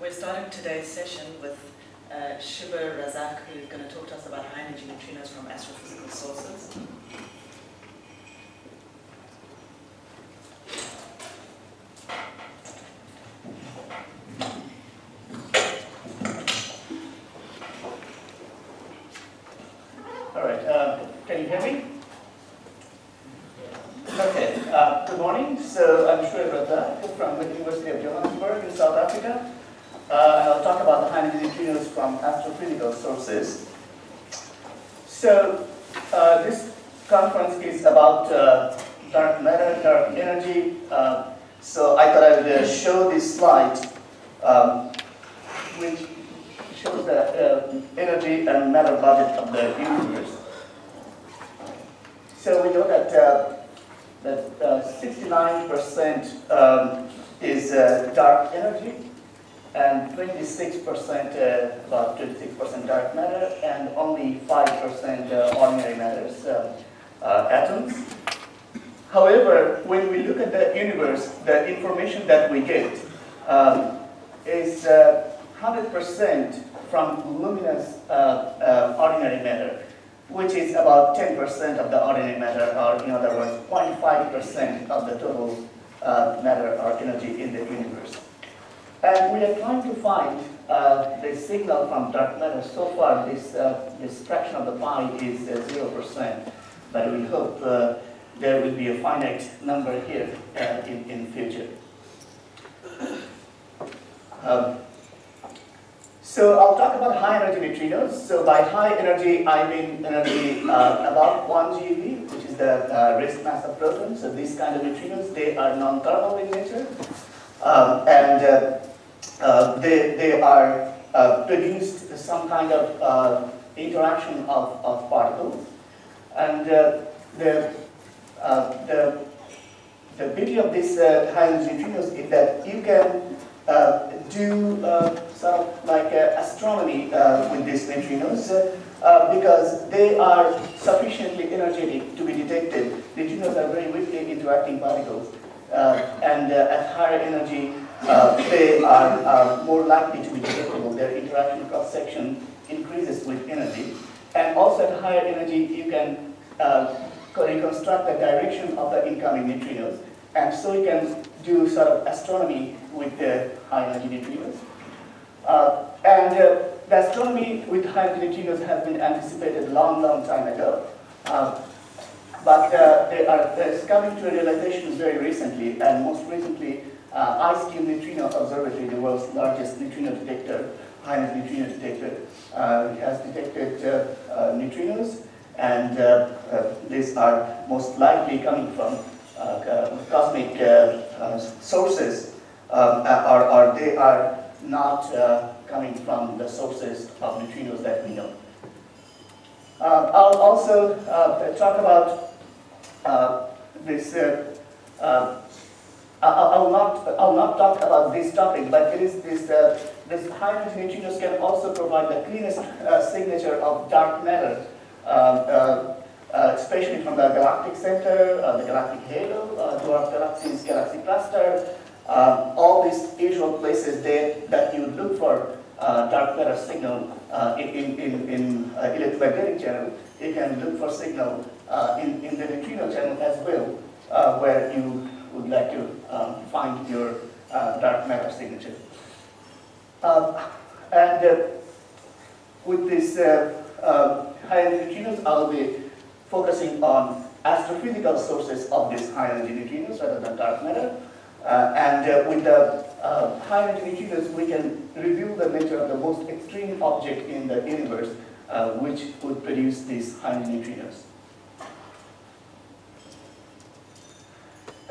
we're starting today's session with uh, Shiba Razzaque, who's going to talk to us about high energy neutrinos from astrophysical sources. All right, uh, can you hear me? Okay, uh, good morning. So I'm Soebur Razzaque from the University of Johannesburg in South Africa. Uh, and I'll talk about the high energy neutrinos from astrophysical sources. So uh, this conference is about uh, dark matter, dark energy. Uh, so I thought I would uh, show this slide, um, which shows the uh, energy and matter budget of the universe. So we know that uh, that 69% um, is uh, dark energy, and 26%, uh, about 26% dark matter, and only 5% uh, ordinary matters, uh, uh, atoms. However, when we look at the universe, the information that we get um, is 100% from luminous ordinary matter which is about 10% of the ordinary matter, or in other words, 0.5% of the total uh, matter or energy in the universe. And we are trying to find uh, the signal from dark matter. So far, this, uh, this fraction of the pie is 0%, uh, but we hope uh, there will be a finite number here uh, in, in future. Um, so I'll talk about high energy neutrinos. So by high energy, I mean energy about 1 GeV, which is the uh, mass of protons. So these kind of neutrinos, they are non-thermal in nature. Um, and uh, uh they, they are uh, produced some kind of uh, interaction of, of particles. And the, the, the beauty of these high energy neutrinos is that you can do sort of like uh, astronomy uh, with these neutrinos uh, because they are sufficiently energetic to be detected. Neutrinos are very weakly interacting particles and at higher energy they are more likely to be detectable. Their interaction cross-section increases with energy. And also at higher energy you can reconstruct the direction of the incoming neutrinos. And so you can do sort of astronomy with the high energy neutrinos. Uh, and uh, the astronomy with neutrinos has been anticipated long, long time ago. Uh, but they are coming to a realization very recently, and most recently, uh, IceCube Neutrino Observatory, the world's largest neutrino detector, high energy neutrino detector, uh, has detected uh, neutrinos, and these are most likely coming from cosmic sources, um, or, they are not uh, coming from the sources of neutrinos that we know. Uh, I'll also uh, talk about uh, this. Uh, uh, I, will not. I'll not talk about this topic, but it is this. this high energy neutrinos can also provide the cleanest signature of dark matter, especially from the galactic center, the galactic halo, dwarf galaxies, galaxy cluster, all these usual places there that you look for uh, dark matter signal uh, in, in, in uh, electromagnetic channel, you can look for signal uh, in, in the neutrino channel as well, uh, where you would like to um, find your uh, dark matter signature. And with this high energy neutrinos, I'll be focusing on astrophysical sources of these high energy neutrinos rather than dark matter. Uh, and uh, with the uh, high energy neutrinos, we can reveal the nature of the most extreme object in the universe, which would produce these high energy neutrinos.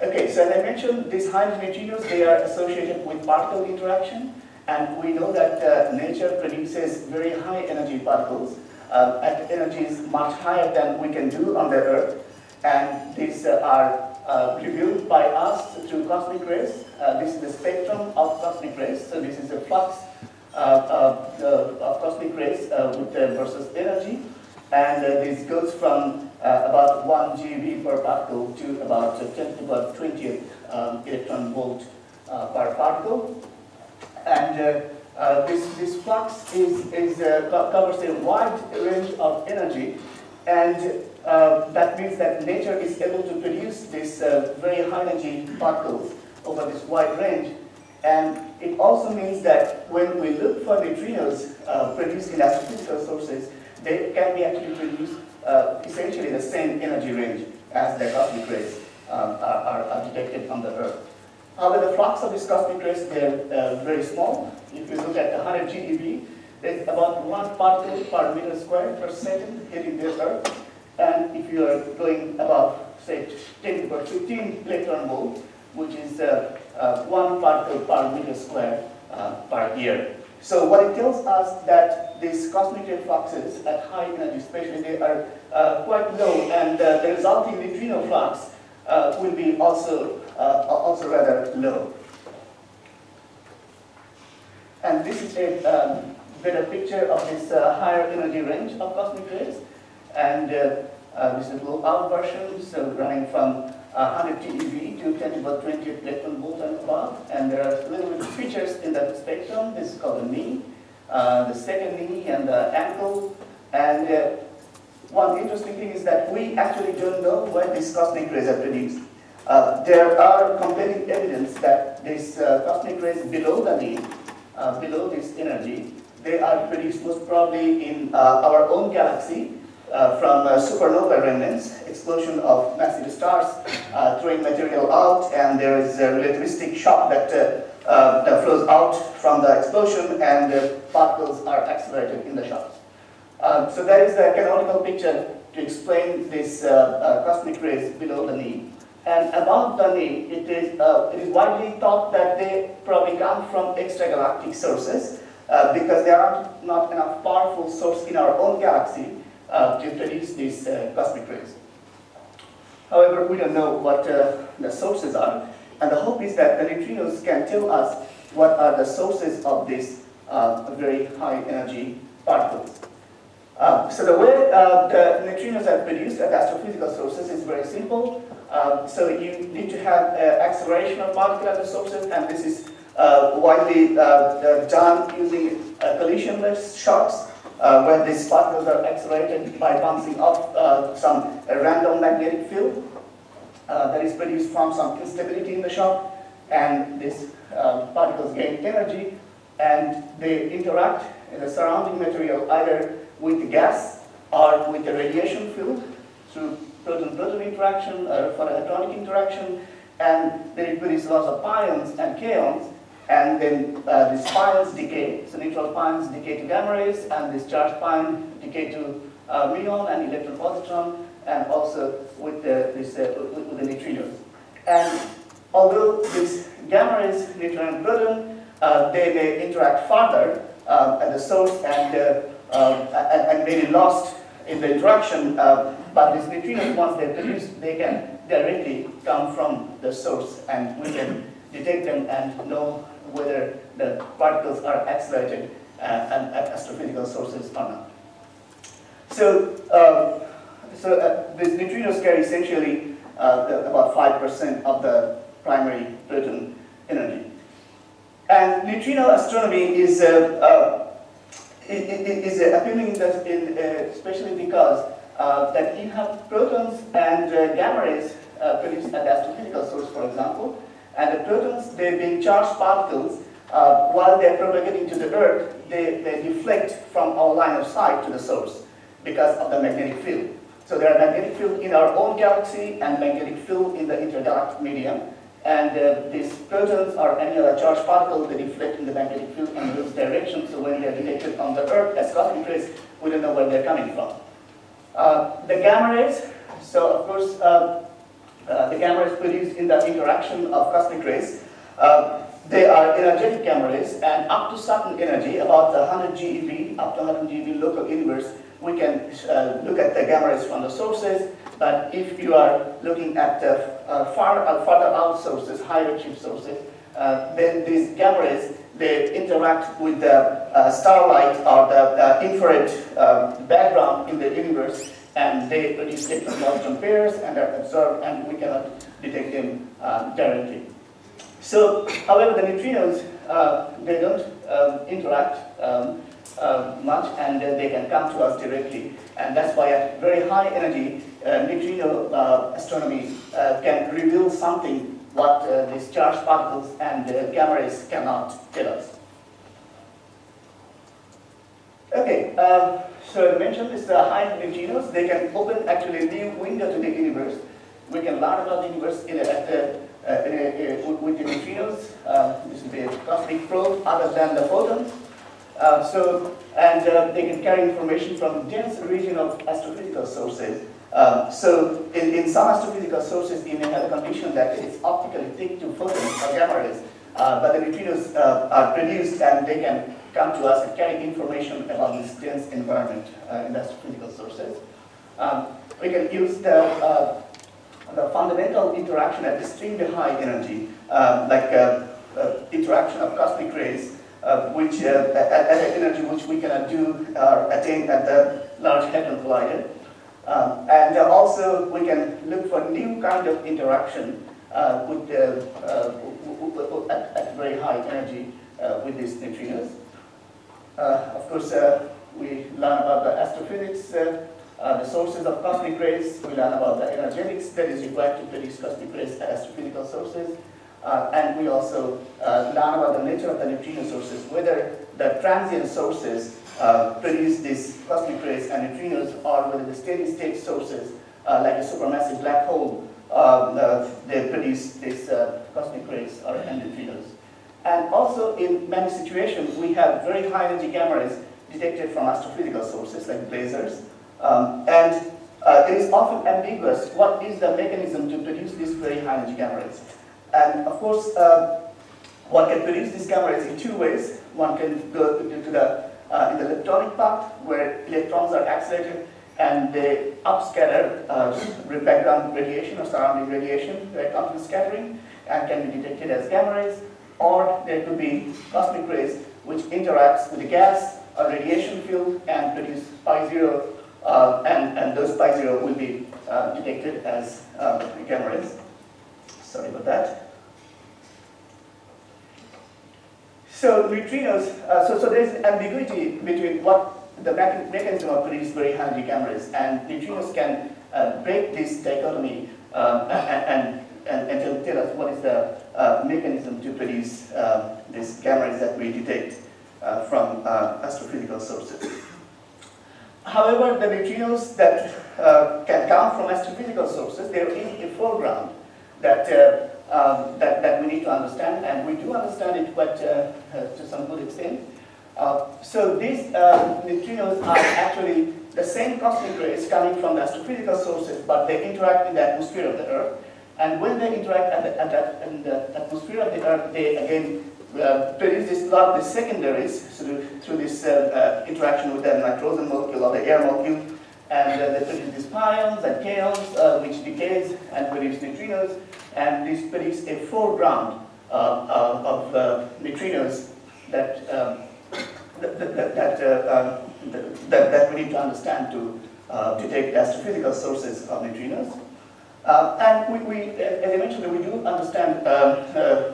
Okay, so as I mentioned, these high neutrinos, they are associated with particle interaction, and we know that uh, nature produces very high energy particles uh, at energies much higher than we can do on the Earth, and these uh, are uh, reviewed by us through cosmic rays. Uh, this is the spectrum of cosmic rays. So this is the flux uh, of cosmic rays with versus energy. And this goes from about 1 GeV per particle to about 10 to the 20th um, electron volt per particle. And Uh, this, this flux is, is, uh, covers a wide range of energy, and uh, that means that nature is able to produce these uh, very high energy particles over this wide range. And it also means that when we look for neutrinos uh, produced in astrophysical sources, they can be actually produced uh, essentially the same energy range as the cosmic rays um, are, are, detected on the Earth. However, the flux of these cosmic rays, they're uh, very small. If you look at the 100 GeV, there's about one particle per meter square per second hitting the Earth. And if you are going above, say, 10 to the power 15 electron volt, which is uh, uh, one particle per meter square uh, per year. So what it tells us that these cosmic ray fluxes at high energy, especially, they are uh, quite low, and uh, the resulting neutrino flux uh, will be also also rather low. And this is a um, better picture of this higher energy range of cosmic rays, and this is a low out version, so running from 100 TeV to 10 to about 20 electron volt and above. And there are a little bit of features in that spectrum. This is called the knee, uh, the second knee, and the ankle. And uh, one interesting thing is that we actually don't know when these cosmic rays are produced. Uh, there are compelling evidence that these uh, cosmic rays below the knee, uh, below this energy, they are produced most probably in uh, our own galaxy uh, from uh, supernova remnants, explosion of massive stars uh, throwing material out, and there is a relativistic shock that, uh, uh, that flows out from the explosion, and particles are accelerated in the shock. So that is the canonical picture to explain this cosmic rays below the knee. And above the knee, it is, it is widely thought that they probably come from extragalactic sources, because there are not enough powerful sources in our own galaxy uh, to produce these uh, cosmic rays. However, we don't know what uh, the sources are, and the hope is that the neutrinos can tell us what are the sources of these uh, very high energy particles. Uh, so the way the neutrinos are produced at astrophysical sources is very simple. Um, so you need to have acceleration of particle at the sources, and this is widely done using collisionless shocks uh, where these particles are accelerated by bouncing off uh, some random magnetic field uh, that is produced from some instability in the shock, and these um, particles gain energy, and they interact in the surrounding material either with the gas or with the radiation field through proton-proton interaction or photoelectronic interaction, and they produce lots of pions and kaons, and then uh, these pions decay, so neutral pions decay to gamma rays, and this charged pion decay to uh, muon and electron positron, and also with the, this, uh, with, the neutrinos. And although these gamma rays, neutron and proton, uh, they may interact further um, at the source and, uh, and, and, may be lost in the interaction, uh, but these neutrinos, once they're produced, they can directly come from the source, and we can detect them and know whether the particles are accelerated uh, at astrophysical sources or not. So, um, so uh, these neutrinos carry essentially uh, the, about 5% of the primary proton energy. And neutrino astronomy is, uh, uh is appealing in, uh, especially because that you have protons and gamma rays produced at astrophysical source, for example, and the protons, they being charged particles, uh, while they're propagating to the Earth, they, they deflect from our line of sight to the source because of the magnetic field. So there are magnetic field in our own galaxy and magnetic field in the intergalactic medium. And uh, these protons or any other charged particle, they deflect in the magnetic field in those directions. So when they are detected on the Earth as cosmic rays, we don't know where they're coming from. Uh, the gamma rays, so of course, uh, the gamma rays produced in the interaction of cosmic rays. Uh, they are energetic gamma rays, and up to certain energy, about 100 GeV, up to 100 GeV local universe, we can uh, look at the gamma rays from the sources. But if you are looking at the uh, far uh, farther out sources, higher redshift sources, uh, then these gamma rays they interact with the uh, starlight or the infrared um, background in the universe, and they produce different pairs and are absorbed, and we cannot detect them uh, directly. So, however, the neutrinos, uh, they don't um, interact um, uh, much and they can come to us directly. And that's why at very high energy, uh, neutrino uh, astronomy uh, can reveal something what these charged particles and gamma rays cannot tell us. Okay, um, so I mentioned this uh, high neutrinos. They can open actually new window to the universe. We can learn about the universe in a, at the, uh, uh, with the neutrinos. Uh, this will be a cosmic probe other than the photons. Uh, so, and uh, they can carry information from dense region of astrophysical sources. Um, so, in, in some astrophysical sources, you may have a condition that it's optically thick to photons or gamma rays, uh, but the neutrinos are produced and they can come to us and carry information about this dense environment uh, in astrophysical sources. Um, we can use the, uh, the fundamental interaction at extremely high energy, um, like interaction of cosmic rays uh, which uh, at, at energy which we cannot do or attain at the Large Hadron Collider. Um, and uh, also we can look for new kind of interaction uh, with uh, at, at, very high energy uh, with these neutrinos. Of course, we learn about the astrophysics, the sources of cosmic rays. We learn about the energetics that is required to produce cosmic rays as astrophysical sources. Uh, and we also uh, learn about the nature of the neutrino sources, whether the transient sources uh, produce these cosmic rays and neutrinos, or whether the steady state sources, uh, like a supermassive black hole, uh, they produce these uh, cosmic rays or neutrinos. And also in many situations, we have very high energy gamma rays detected from astrophysical sources like blazars. Um, and it is often ambiguous what is the mechanism to produce these very high energy gamma rays. And of course, um, one can produce these gamma rays in two ways. One can go to the uh, in the leptonic part, where electrons are accelerated and they upscatter uh, background radiation or surrounding radiation, Compton scattering, and can be detected as gamma rays. Or there could be cosmic rays which interacts with the gas or radiation field and produce pi zero, uh, and, and those pi zero will be uh, detected as uh, gamma rays. Sorry about that. So neutrinos, uh, so, so there's ambiguity between what the mechanism of producing very high gamma rays, and neutrinos can uh, break this dichotomy um, and, and, and, tell us what is the uh, mechanism to produce um, these gamma rays that we detect uh, from uh, astrophysical sources. However, the neutrinos that uh, can come from astrophysical sources, they're in a foreground that, uh, um, that, that we need to understand, and we do understand it uh, uh, to some good extent. so these neutrinos are actually the same cosmic rays coming from the astrophysical sources, but they interact in the atmosphere of the Earth. And when they interact at the, at the, in the atmosphere of the Earth, they again uh, produce this lot of secondaries through, through this uh, uh, interaction with the nitrogen molecule or the air molecule and uh, they produce these pions and kaons, uh, which decays and produce neutrinos, and this produces a foreground uh, of neutrinos that, um, that, that, that, um, that, that, we need to understand to, to take astrophysical sources of neutrinos. Uh, and we, we, uh, as I mentioned, we do understand um, uh,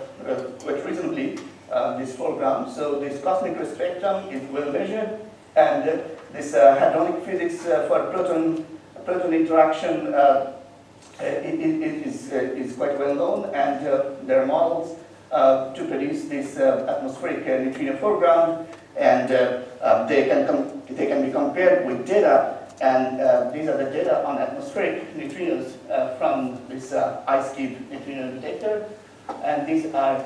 quite reasonably um, this foreground. So this cosmic spectrum is well measured, and this uh, hadronic physics uh, for proton, proton interaction uh, it, it is, is quite well known, and there are models to produce this atmospheric neutrino foreground, and um, they, can they can be compared with data and uh, these are the data on atmospheric neutrinos uh, from this uh, IceCube neutrino detector. And these are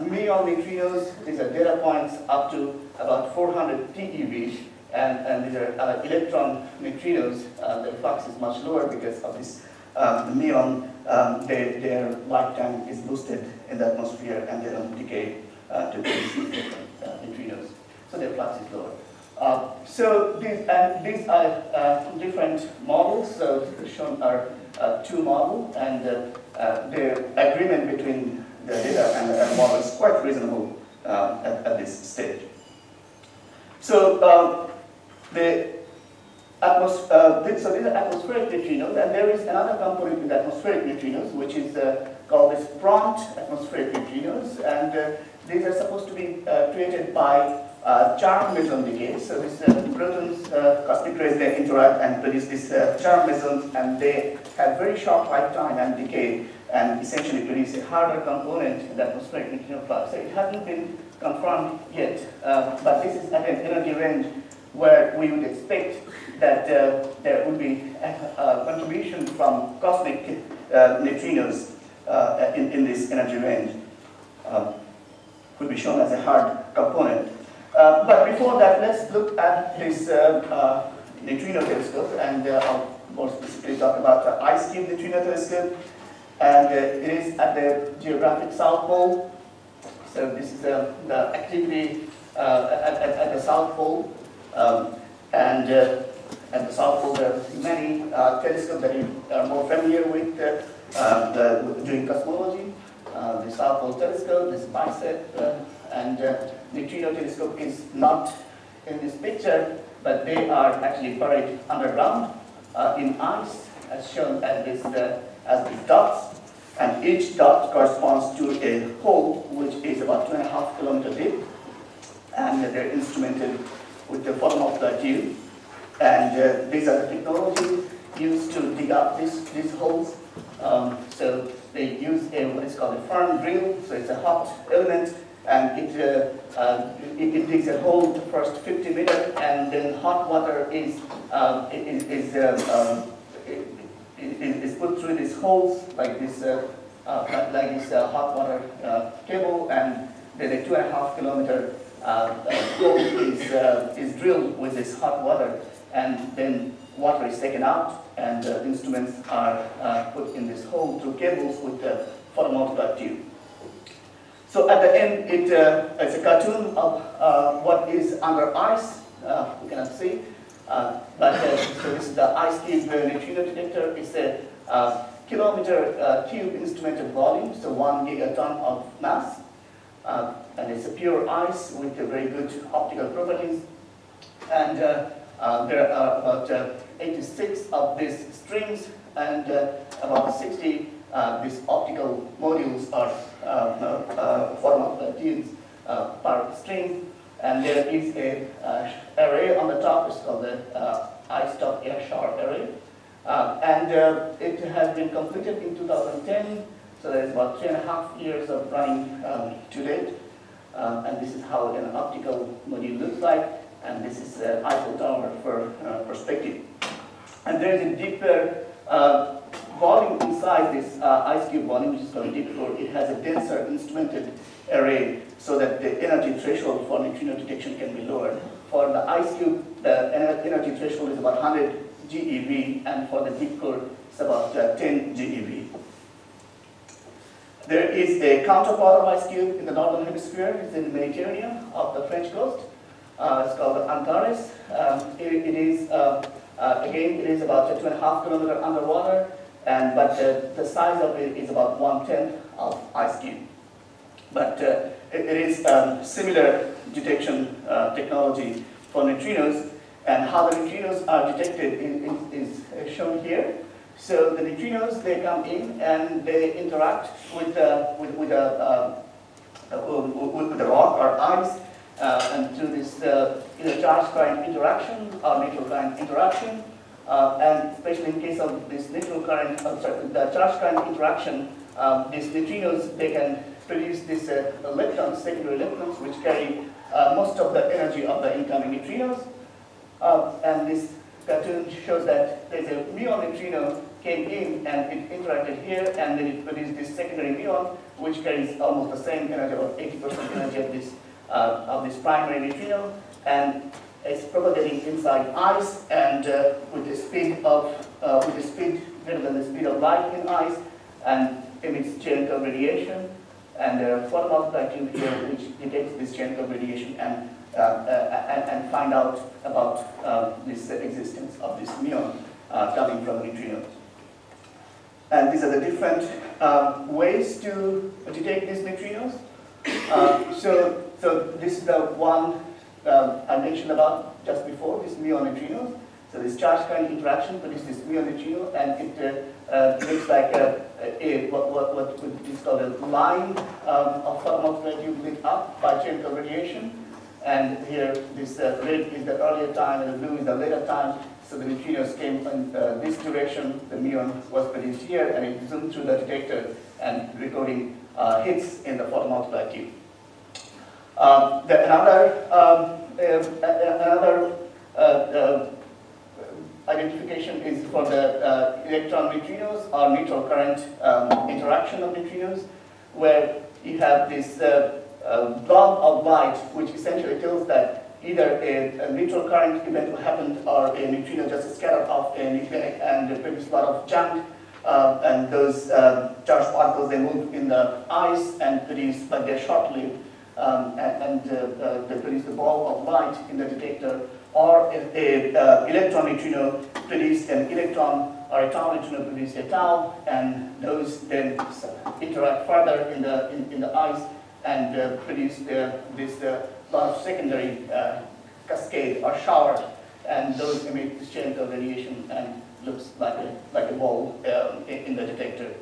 muon neutrinos. These are data points up to about 400 TeV and, and these are uh, electron neutrinos. Uh, the flux is much lower because of this um, muon, um, they, their lifetime is boosted in the atmosphere and they don't decay uh, to these uh, neutrinos. So their flux is lower. Uh, so these, and these are uh, different models. So shown are uh, two models, and the agreement between the data and the model is quite reasonable at, at, this stage. So um, the uh, so these are atmospheric neutrinos, and there is another component with atmospheric neutrinos, which is uh, called as prompt atmospheric neutrinos, and uh, these are supposed to be uh, created by uh, charm meson decay. So these uh, protons, uh, cosmic rays, they interact and produce these uh, charm mesons, and they have very short lifetime and decay, and essentially produce a harder component in the atmospheric neutrino flux. So it hasn't been confirmed yet, uh, but this is at an energy range where we would expect that uh, there would be a, a, contribution from cosmic uh, neutrinos uh, in, in this energy range. Could be shown as a hard component. Uh, but before that, let's look at this uh, uh, neutrino telescope, and I'll more specifically talk about the IceCube neutrino telescope. And it is at the geographic south pole. So this is the, the activity at, at, at, the south pole. Um, and at the South Pole, there are many uh, telescopes that you are more familiar with uh, the, doing cosmology. Uh, the South Pole Telescope, this BICEP, uh, and uh, neutrino telescope is not in this picture, but they are actually buried underground uh, in ice, as shown as, this, uh, as these dots. And each dot corresponds to a hole which is about two and a half kilometer deep. And they're instrumented with the form of the tube. And uh, these are the technologies used to dig up these, these holes. Um, so they use a, what is called a firn drill, so it's a hot element, and it, uh, uh, it, it, a hole the first 50 meters, and then hot water is, um, is, is, uh, um, is, put through these holes, like this, uh, like this hot water cable, and then a two and a half kilometer hole is, is drilled with this hot water, and then water is taken out, and instruments are put in this hole through cables with the photomultiplier tube. So at the end, it, uh, it's a cartoon of uh, what is under ice. Uh, we cannot see. Uh, but so this is the IceCube neutrino detector. It's a kilometer cube instrumented volume, so one gigaton of mass. and it's a pure ice with very good optical properties. And there are about 86 of these strings and uh, about 60 uh, these optical modules are uh, uh, form of tubes per string and there is a array on the top, it's called the IceTop AirShower array. and it has been completed in 2010, so there's about three and a half years of running um, to date. Um, and this is how an optical module looks like, and this is uh, Eiffel Tower for uh, perspective. And there is a deeper uh, volume inside this uh, IceCube volume, which is called DeepCore. It has a denser instrumented array so that the energy threshold for neutrino detection can be lowered. For the IceCube, the energy threshold is about 100 GeV, and for the DeepCore, it's about uh, 10 GeV. There is a counterpart of IceCube in the northern hemisphere. It's in the Mediterranean of the French coast. Uh, it's called Antares. Um, it, it is uh, uh, again, it is about two and a half kilometer underwater, and but uh, the size of it is about one tenth of IceCube. But uh, it, it is um, similar detection uh, technology for neutrinos, and how the neutrinos are detected is, shown here. So the neutrinos they come in and they interact with uh, with with a uh, with, with the rock or ice uh, and through this uh, either charge current interaction or neutral current interaction. Uh, and especially in case of this neutral current, uh, sorry, the charge current interaction, um, these neutrinos, they can produce these uh, electrons, secondary electrons, which carry uh, most of the energy of the incoming neutrinos. and this cartoon shows that there's a muon neutrino came in and it interacted here and then it produced this secondary muon which carries almost the same energy, about 80% energy of this of this primary neutrino, and it's propagating inside ice and uh, with the speed of uh, with the speed greater than the speed of light in ice, and emits Cherenkov radiation. And there are tube here which detects this Cherenkov radiation and uh, uh, and, and, find out about uh, this existence of this muon coming from neutrinos. And these are the different ways to detect these neutrinos. So so this is the one um, I mentioned about just before, this muon neutrinos. So this charge current interaction produces this muon neutrino, and it uh, uh, looks like a, a, what, what, what is called a line um, of photomultiplier lit up by Cherenkov radiation. And here, this uh, red is the earlier time, and the blue is the later time. So the neutrinos came in uh, this direction, the muon was produced here, and it zoomed through the detector and recording uh, hits in the photomultiplier tube. Um, the, another um, uh, another uh, identification is for the uh, electron neutrinos or neutral current um, interaction of neutrinos, where you have this uh, uh, blob of light, which essentially tells that either a, a, neutral current event happened or a neutrino just scattered off a nucleic and produced a lot of junk. Uh, and those uh, charged particles, they move in the ice and produce, but they're short-lived, um, and, and uh, they produce the ball of light in the detector or if a uh, electron neutrino produce an electron or a tau neutrino produce a tau, and those then interact further in the in, in the ice and uh, produce the, this uh, of secondary uh, cascade or shower, and those emit this Cherenkov radiation and looks like a like a ball um, in the detector.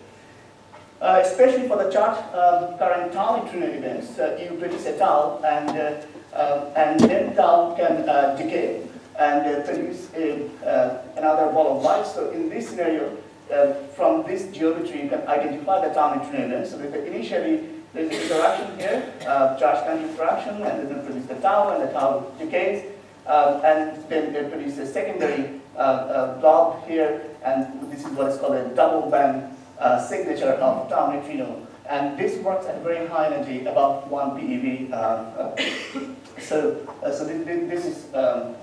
Uh, especially for the charge um, current tau neutrino events, uh, you produce a tau and uh, um, and then tau can uh, decay and uh, produce a, uh, another ball of light. So in this scenario, uh, from this geometry, you can identify the tau neutrino So the, initially, there's an interaction here, uh, charge current interaction, and then produce the tau, and the tau decays. And then they produce a secondary uh, blob here, and this is what is called a double bang signature of tau neutrino. And this works at very high energy, about 1 PeV. So, uh, so this, this is, um,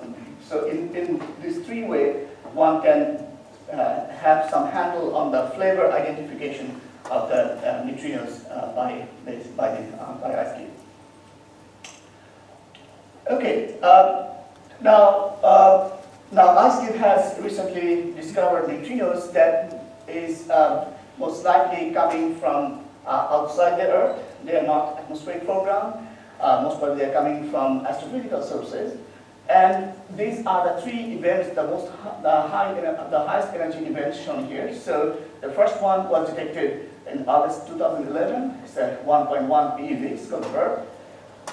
so in, in this three way, one can uh, have some handle on the flavor identification of the uh, neutrinos uh, by this, by the, uh, by IceCube. Okay, um, now, uh, now IceCube has recently discovered neutrinos that is um, most likely coming from outside the Earth. They are not atmospheric foreground. Uh, most probably they're coming from astrophysical sources. And these are the three events, the most the high the highest energy events shown here. So the first one was detected in August 2011. It's a 1.1 PeV, BERT.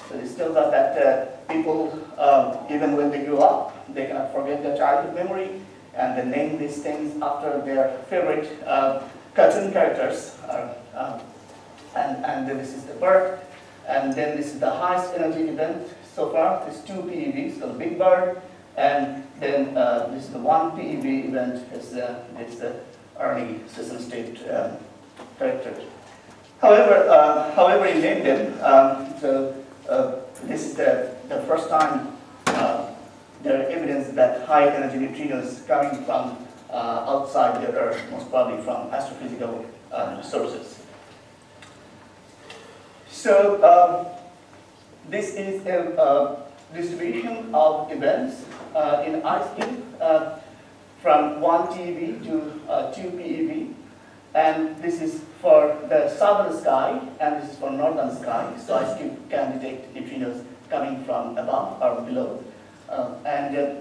So this tells us that uh, people, um, even when they grow up, they cannot forget their childhood memory, and they name these things after their favorite uh, cartoon characters. Uh, um, and, and this is the BERT. And then this is the highest energy event so far. It's two PeVs, so the Big Bird. And then uh, this is the one PeV event, is uh, it's the Ernie Sesame Street um, character. However, uh, however you name them, um, so uh, this is the, the first time uh, there are evidence that high energy neutrinos coming from outside the Earth, most probably from astrophysical sources. So um, this is a uh, distribution of events uh, in IceCube uh, from 1 TeV to uh, 2 PeV. And this is for the southern sky, and this is for northern sky. So IceCube can detect neutrinos coming from above or below. Uh, and uh,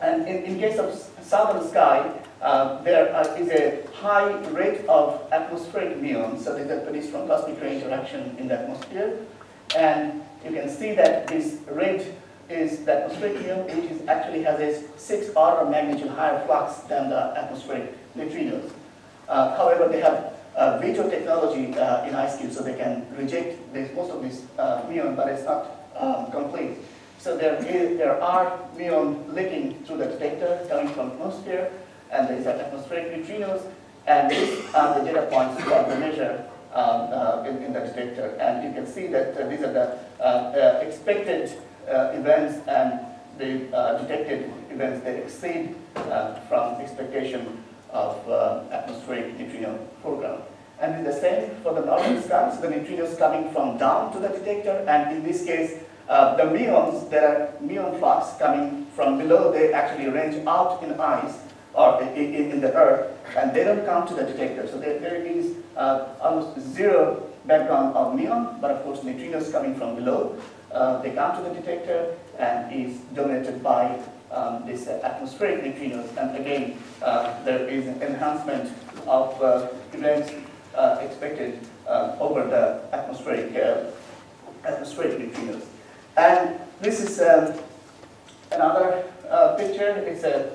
and in, in case of southern sky, uh, there is a high rate of atmospheric muons, so are produced from cosmic ray interaction in the atmosphere. And you can see that this rate is the atmospheric muon, which is actually has a six order magnitude higher flux than the atmospheric neutrinos. Uh, however, they have uh, veto technology uh, in IceCube, so they can reject this, most of this uh, muon, but it's not um, complete. So there, is, there are muon leaking through the detector coming from atmosphere, and there is atmospheric neutrinos, and these are the data points that we measure um, uh, in, in, the detector. And you can see that uh, these are the uh, uh expected uh, events and the uh, detected events that exceed from expectation of atmospheric neutrino foreground. And it's the same for the northern so the neutrinos coming from down to the detector, and in this case, uh, the muons, there are muon flux coming from below, they actually range out in ice or in, in, in the earth, and they don't come to the detector. So there, there is uh, almost zero background of muon, but of course neutrinos coming from below. uh, they come to the detector and is dominated by um, this uh, atmospheric neutrinos. And again, uh, there is an enhancement of uh, events expected over the atmospheric, atmospheric neutrinos. And this is um, another picture. It's a,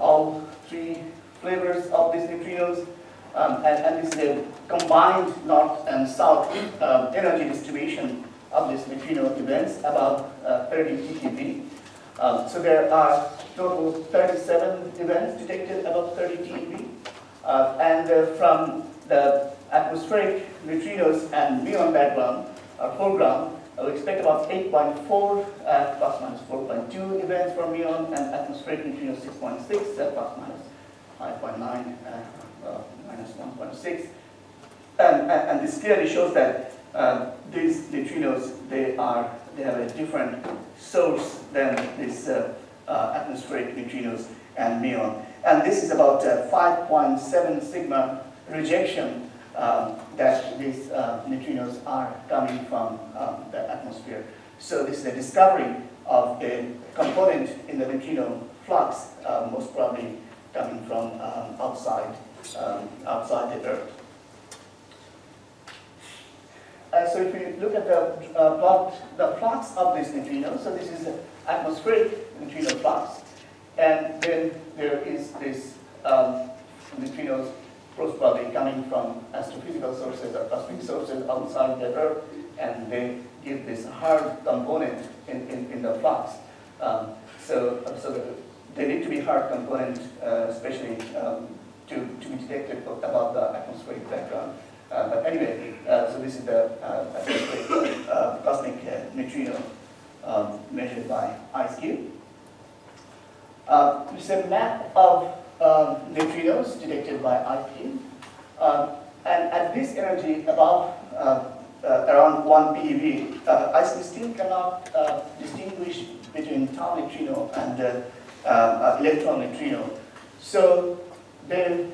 all three flavors of these neutrinos. Um, and, and, this is a combined north and south um, energy distribution of these neutrino events, about uh, 30 TeV. Um, so there are total 37 events detected above 30 TeV. Uh, and uh, from the atmospheric neutrinos and muon background, uh, foreground, uh, we expect about 8.4 uh, plus minus 4.2 events for muon and atmospheric neutrinos 6.6 uh, plus minus 5.9 uh, minus 1.6. And, and, this clearly shows that these neutrinos, they are they have a different source than these uh, uh, atmospheric neutrinos and muon. And this is about uh, 5.7 sigma rejection um, that these uh, neutrinos are coming from um, the atmosphere. So this is a discovery of a component in the neutrino flux, uh, most probably coming from um, outside, um, outside the Earth. Uh, so if you look at the uh, plot, the flux of this neutrino, so this is an atmospheric neutrino flux, and then there is this um, neutrinos probably coming from astrophysical sources or cosmic sources outside the Earth, and they give this hard component in, in, in the flux. Um, so so they need to be hard component, uh, especially um, to, to be detected about the atmospheric background. Uh, but anyway, uh, so this is the uh, uh cosmic uh, neutrino um, measured by IceCube. Uh, is a map of um, detected by IceCube. Um, and at this energy above around 1 PeV, uh, IceCube still cannot distinguish between tau neutrino and um, electron neutrino. So then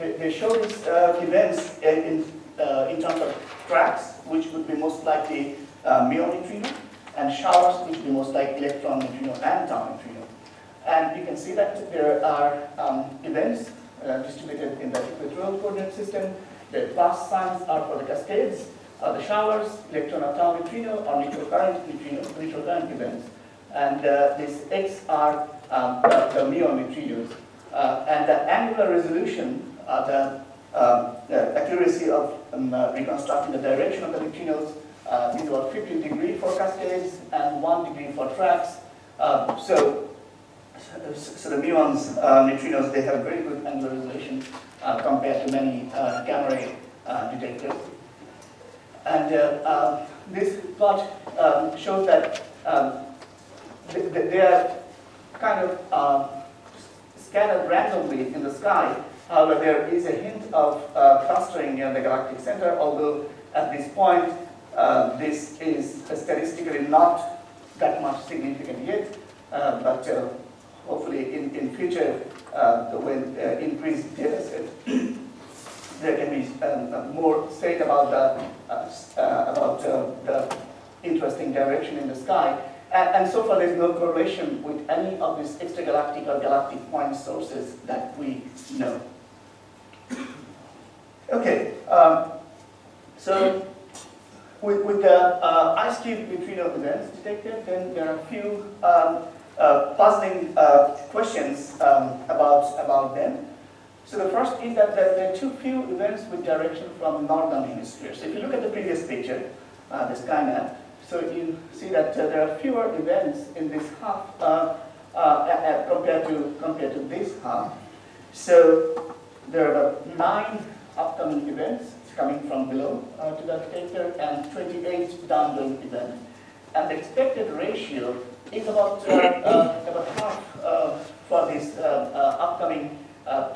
they, they show these uh, events in, uh, in terms of tracks, which would be most likely uh, muon neutrino, and showers, which would be most likely electron neutrino and tau neutrino. And you can see that there are um, events uh, distributed in the equatorial coordinate system. The plus signs are for the cascades, uh, the showers, electron tau neutrino, or neutral current neutrino, neutral current events. And uh, these X are um, the, the muon neutrinos. Uh, and the angular resolution uh, the, um, the, accuracy of um, reconstructing the direction of the neutrinos. These are 15 degree for cascades and 1 degree for tracks. So, so the muons, uh, neutrinos, they have very good angular resolution uh, compared to many uh, gamma ray detectors. And this plot um, shows that um, they, they, are kind of scattered randomly in the sky However, there is a hint of uh, clustering near the galactic center, although at this point, uh, this is statistically not that much significant yet, uh, but uh, hopefully in, in future, uh, when uh, increased data set, there can be um, more said about the, about the interesting direction in the sky. And, and, so far, there's no correlation with any of these extragalactic or galactic point sources that we know. Okay, um, so with, with the uh, IceCube neutrino events detected, then there are a few um, uh, puzzling uh, questions um, about, about them. So the first is that there, are too few events with direction from northern hemisphere. So if you look at the previous picture, uh, the sky map, so you see that uh, there are fewer events in this half uh, uh, compared to compared to this half. So there are nine upcoming events coming from below uh, to the detector and 28 downgoing events. And the expected ratio is about, uh, uh, about half uh, for this uh, uh, upcoming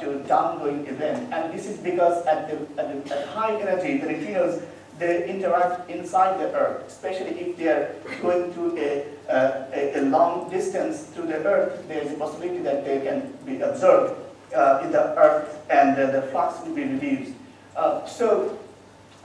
to downgoing event. And this is because at, the, at, the, at high energy, the neutrinos, they interact inside the Earth, especially if they are going through a, a, a long distance through the Earth, there is a possibility that they can be observed uh, in the earth and uh, the flux will be reduced. Uh, so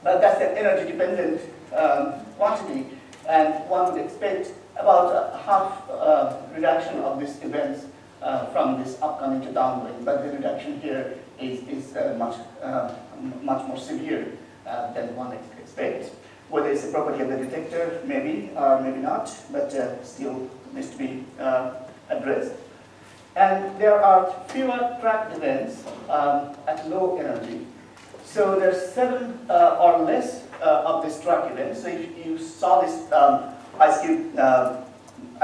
but that's an energy dependent um, quantity. and one would expect about a half uh, reduction of these events uh, from this upcoming to downwind, but the reduction here is, is uh, much, uh, much more severe uh, than one expects. Whether it's a property of the detector, maybe, or maybe not, but uh, still needs to be addressed. And there are fewer track events um, at low energy. So there's seven uh, or less uh, of these track events. So if you saw this um, IceCube uh,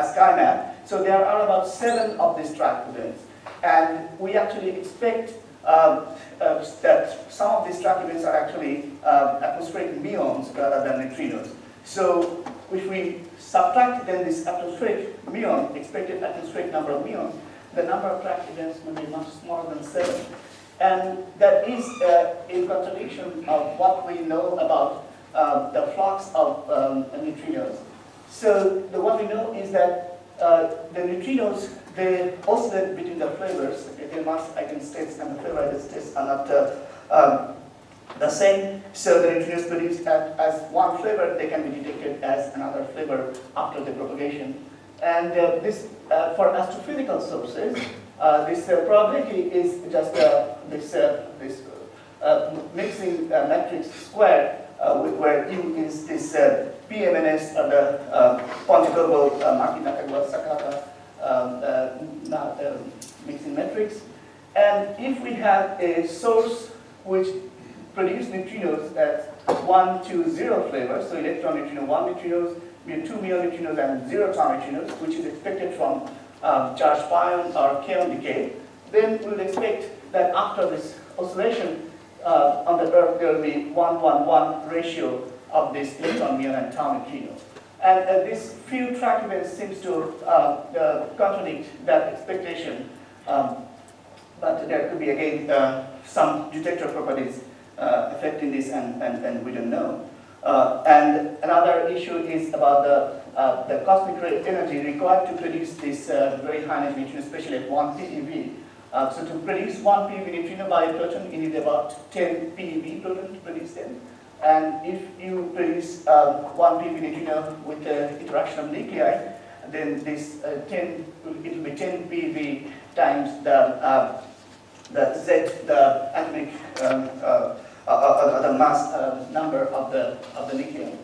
sky map, so there are about seven of these track events. And we actually expect um, uh, that some of these track events are actually uh, atmospheric muons rather than neutrinos. So if we subtract then this atmospheric muon, expected atmospheric number of muons, the number of track events may be much smaller than seven. And that is uh, in contradiction of what we know about uh, the flux of um, neutrinos. So the, what we know is that uh, the neutrinos, they oscillate between the flavors. The mass eigenstates and the flavor eigenstates are not uh, um, the same. So the neutrinos produced as, as one flavor, they can be detected as another flavor after the propagation. And uh, this, uh, for astrophysical sources, uh, this uh, probability is just this, this mixing matrix square, where U is this PMNS of the uh, Pontecorvo uh, Sakata um, uh, mixing matrix. And if we have a source which produces neutrinos at 1 to 0 flavor, so electron neutrino 1 neutrinos, we have 2 muon neutrinos and 0 tau neutrinos, which is expected from um, charge pion or kaon decay, then we will expect that after this oscillation uh, on the Earth, there will be 1-1-1 ratio of this electron muon and tau neutrino. And uh, this few track events seems to uh, uh, contradict that expectation, um, but there could be again uh, some detector properties uh, affecting this and, and, and we don't know. And another issue is about the, the cosmic energy required to produce this very high energy especially at 1 PeV. Uh, so to produce 1 PeV neutrino by a proton, you need about 10 PeV proton to produce them. And if you produce um, 1 PeV neutrino with the interaction of nuclei, then this uh, 10, it will be 10 PeV times the, uh, the Z, the atomic um, uh, uh, the mass uh, number of the, of the nucleon.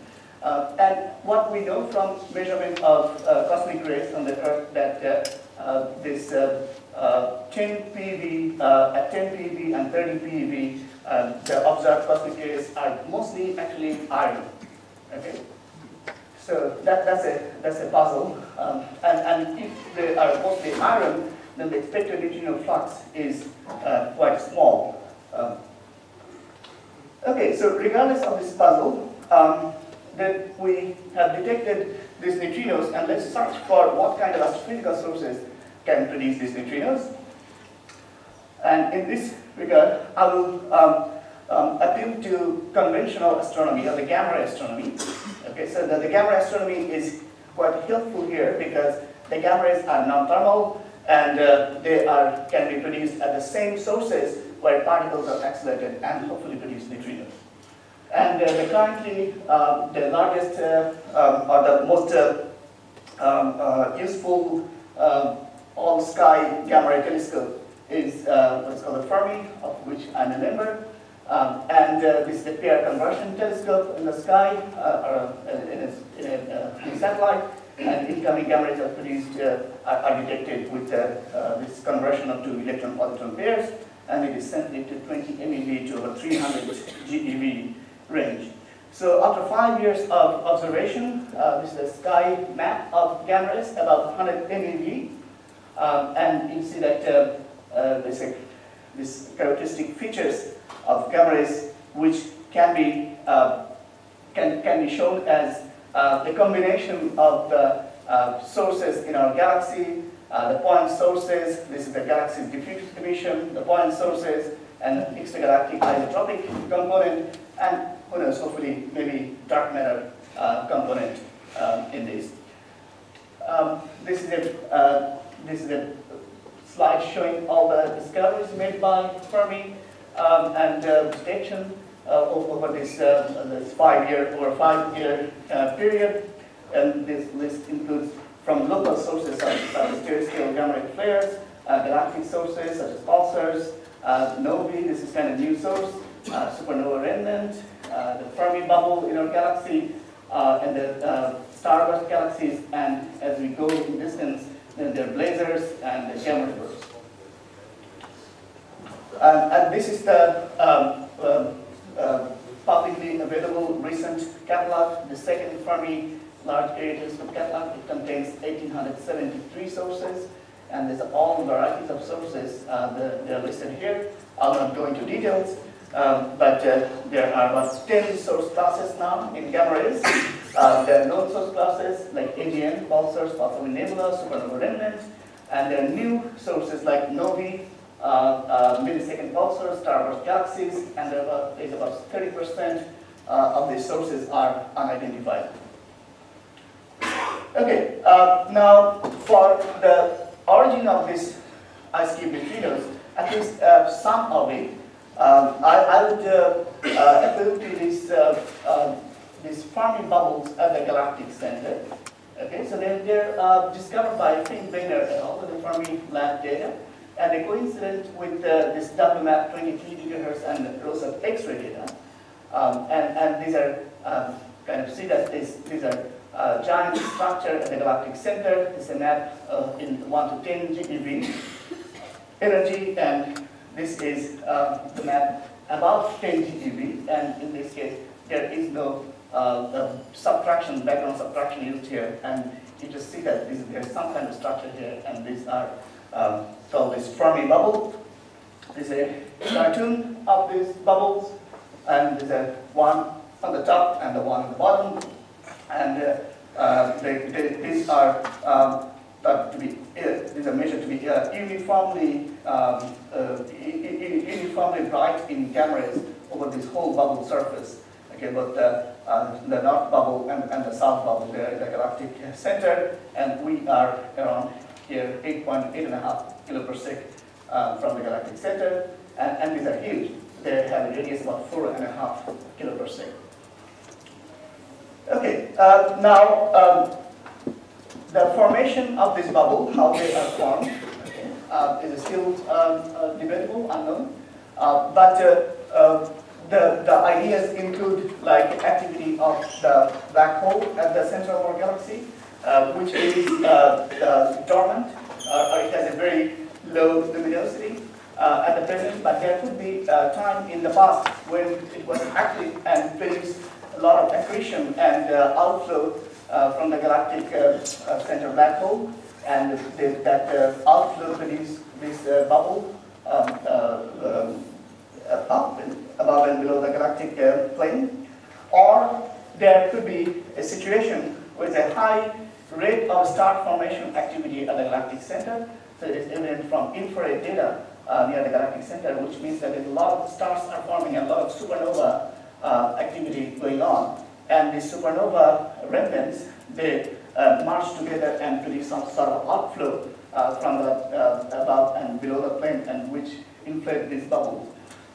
Uh, and what we know from measurement of cosmic rays on the Earth that uh, this 10 PeV, at 10 PeV and 30 PeV, the observed cosmic rays are mostly actually iron. Okay, so that, that's a that's a puzzle. Um, and and if they are mostly iron, then the expected neutrino flux is quite small. Um, Okay, so regardless of this puzzle, um, that we have detected these neutrinos, and let's search for what kind of astrophysical sources can produce these neutrinos. And in this regard, I will um, um, appeal to conventional astronomy, or the gamma ray astronomy. Okay, so the, the gamma ray astronomy is quite helpful here because the gamma rays are non-thermal and uh, they are can be produced at the same sources where particles are accelerated and hopefully produce neutrinos. And uh, the currently um, the largest uh, um, or the most uh, um, uh, useful um, all-sky gamma ray telescope is uh, what's called a Fermi, of which I'm a member. Um, and uh, this is the pair conversion telescope in the sky, or in a, in a, in a satellite and incoming gamma rays are produced, uh, are, are, detected with uh, uh, this conversion of two electron-positron pairs and it is sent into 20 MeV to over 300 GeV range. So after five years of observation, uh, this is a sky map of gamma rays about 100 MeV, um, and you see that uh, uh, there's a, this characteristic features of gamma rays which can be uh, can can be shown as uh, the combination of the uh, sources in our galaxy uh, the point sources, this is the galaxy's diffuse emission, the point sources, and extragalactic isotropic component, and who knows, hopefully maybe dark matter uh, component um, in this. Um, this is a uh, this is a slide showing all the discoveries made by Fermi um, and uh, detection uh, over this uh, this five year or five year uh, period. and this list includes from local sources such as stereoscale gamma ray flares, galactic sources such as pulsars, uh, novae, this is kind of new source, uh, supernova remnant, uh, the Fermi bubble in our galaxy, and the starburst galaxies, and as we go in distance, then there are blazars and the bursts. Um, and this is the um, um, uh, publicly available recent catalog, the second Fermi Large Telescope catalog. It contains 1,873 sources, and there's all varieties of sources. Uh, they're listed here. I'll not go into details, um, but uh, there are about 10 source classes now in gamma rays. Uh, there are known source classes like AGN, pulsars, pulsar nebula, supernova remnant, and there are new sources like novae, uh, uh, millisecond pulsars, starburst galaxies, and there is about 30% uh, of these sources are unidentified. Okay, uh, now for the origin of these IceCube neutrinos, at least uh, some of it, um, I, I, would uh, uh, appeal to these, uh, uh, these Fermi bubbles at the galactic center. Okay, so they're, they're uh, discovered by Finkbeiner et al. with the Fermi lab data, and they coincident with this WMAP 23 gigahertz and ROSAT X-ray data. Um, and, and these are um, kind of see that these, these are uh, giant structure at the galactic center. It's a map uh, in 1 to 10 GeV energy, and this is uh, the map about 10 GeV, and in this case, there is no uh, subtraction, background subtraction used here, and you just see that this, there's some kind of structure here, and these are um, called this Fermi bubble. This is a cartoon of these bubbles, and there's a one on the top and the one on the bottom, and uh, uh, they, they, these are um, to be uh, these are measured to be uh, uniformly um, uh, uniformly bright in cameras over this whole bubble surface. Okay, but uh, the north bubble and, and the south bubble there in the galactic center, and we are around here 8.8 and a half kiloparsec uh, from the galactic center, and, and these are huge. They have a radius about four and a half kiloparsec. Okay, uh, now um, the formation of this bubble, how they are formed, uh, is still um, uh, debatable, unknown. Uh, but uh, uh, the, the ideas include like activity of the black hole at the center of our galaxy, which is dormant, or it has a very low luminosity. at the present, but there could be a time in the past when it was active and produced a lot of accretion and uh, outflow uh, from the galactic uh, center black hole, and the, that outflow produced this bubble um, um, above, and, above and below the galactic plane. Or there could be a situation with a high rate of star formation activity at the galactic center. So it is evident from infrared data uh, near the galactic center, which means that a lot of stars are forming, a lot of supernova uh, activity going on. And the supernova remnants, they uh, march together and produce some sort of outflow uh, from the uh, above and below the plane, and which inflate these bubbles.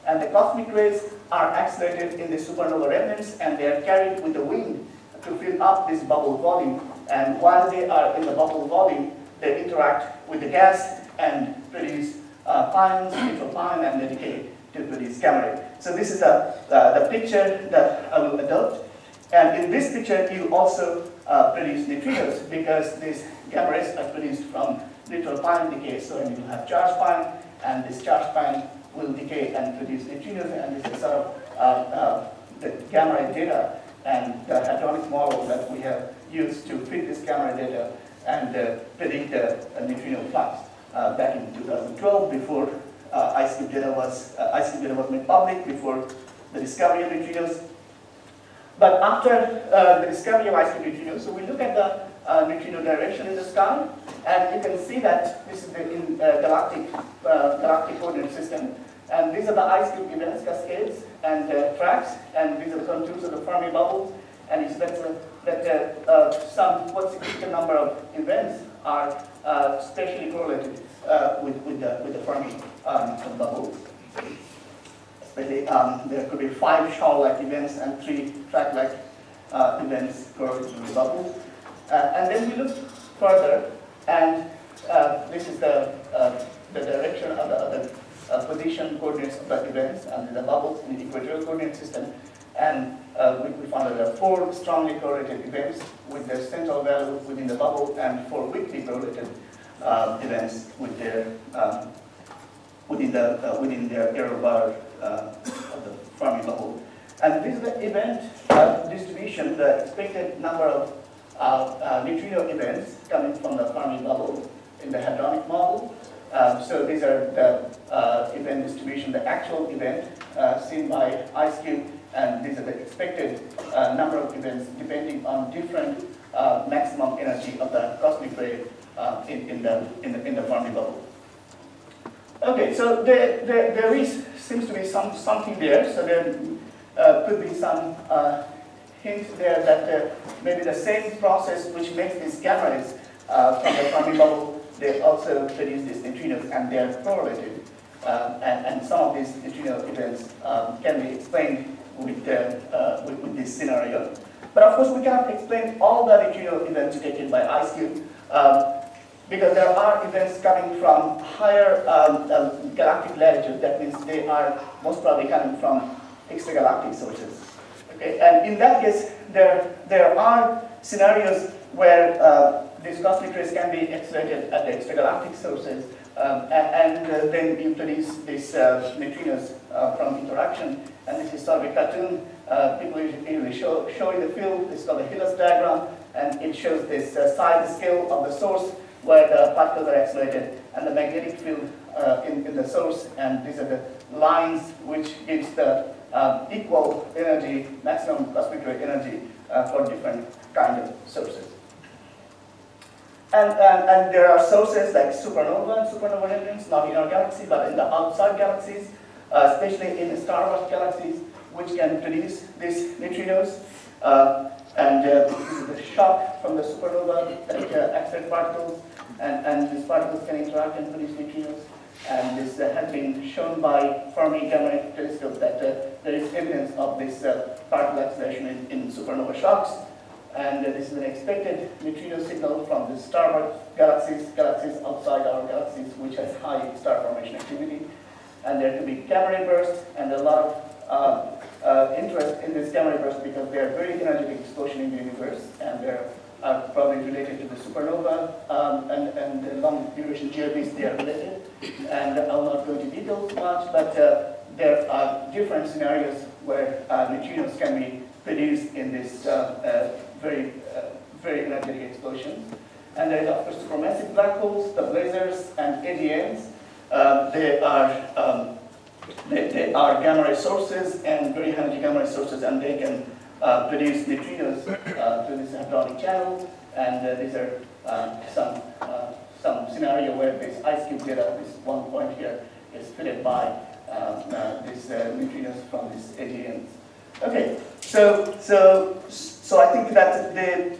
And the cosmic rays are accelerated in the supernova remnants, and they are carried with the wind to fill up this bubble volume. And while they are in the bubble volume, they interact with the gas and produce uh, pions, pion, and they decay to produce gamma ray. So this is the, uh, the picture that I will adopt. And in this picture, you also uh, produce neutrinos because these gamma rays are produced from neutral pion decay. So you have charged pion, and this charged pion will decay and produce neutrinos, and this is sort of uh, uh, the gamma ray data and the hadronic model that we have used to fit this gamma ray data and uh, predict the neutrino flux uh, back in 2012 before uh, data was uh, data was made public before the discovery of neutrinos. But after uh, the discovery of IceCube neutrinos, so we look at the uh, neutrino direction in the sky, and you can see that this is the in, uh, galactic uh, galactic coordinate system. And these are the IceCube events cascades and tracks, and these are the contours of the Fermi bubbles. And see that, that some what significant number of events are spatially correlated uh, with, with, the, with the Fermi um, bubble. Um, there could be five shower-like events and three track-like uh, events per bubble. Uh, and then we look further, and uh, this is the, uh, the direction of the, the uh, position coordinates of the events and the bubbles in the equatorial coordinate system. And uh, we, we, found that there are four strongly correlated events with their central value within the bubble and four weakly correlated events with their um, within the within their error bar uh, of the Fermi bubble. And this is the event uh, distribution, the expected number of uh, neutrino events coming from the Fermi bubble in the hadronic model. Um, so these are the event distribution, the actual event seen by IceCube and these are the expected uh, number of events depending on different uh, maximum energy of the cosmic ray uh, in, in, the, in, the, in the. Okay, so there, there, there is, seems to be some, something there, so there uh, could be some uh, hint there that uh, maybe the same process which makes these gamma rays from the Fermi bubble, they also produce these neutrinos and they are correlated. Um, and, and, some of these neutrino events um, can be explained with, uh, with, with, this scenario. But of course, we cannot explain all the neutrino events taken by IceCube um, because there are events coming from higher um, uh, galactic latitude. That means they are most probably coming from extragalactic sources. Okay, and in that case, there there are scenarios where uh, these cosmic rays can be accelerated at the extragalactic sources, um, and, and uh, then you produce these uh, neutrinos uh, from interaction. And this is sort of a cartoon. Uh, people usually show, showing the field. It's called a Hillas diagram, and it shows this size scale of the source where the particles are accelerated, and the magnetic field uh, in, in the source. And these are the lines which gives the um, equal energy, maximum cosmic ray energy for different kind of sources. And, and, and there are sources like supernova and supernova hadrons, not in our galaxy, but in the outside galaxies, uh, especially in starburst galaxies, which can produce these neutrinos. Uh, and uh, this is the shock from the supernova that uh, accelerate particles, and, and these particles can interact and produce neutrinos. And this uh, has been shown by Fermi Gamma Ray Telescope that uh, there is evidence of this particle acceleration in, in supernova shocks. And uh, this is an expected neutrino signal from the starburst galaxies, galaxies outside our galaxies, which has high star formation activity. And there could be gamma bursts and a lot of uh, uh, interest in this gamma ray burst because they are very energetic explosion in the universe and they're uh, probably related to the supernova um, and, and the long duration GRBs, they are related. And I'll not go into details much, but uh, there are different scenarios where uh, neutrinos can be produced in this uh, very, uh, very energetic explosions. And there is, of course, supermassive black holes, the blazars and AGNs. Uh, they are um, they, they, are gamma ray sources and very energy gamma ray sources, and they can uh, produce neutrinos uh, through this hadronic channel. And uh, these are um, some uh, some scenario where this IceCube data, this one point here, is fitted by um, these neutrinos from these AGNs. Okay, so so so I think that the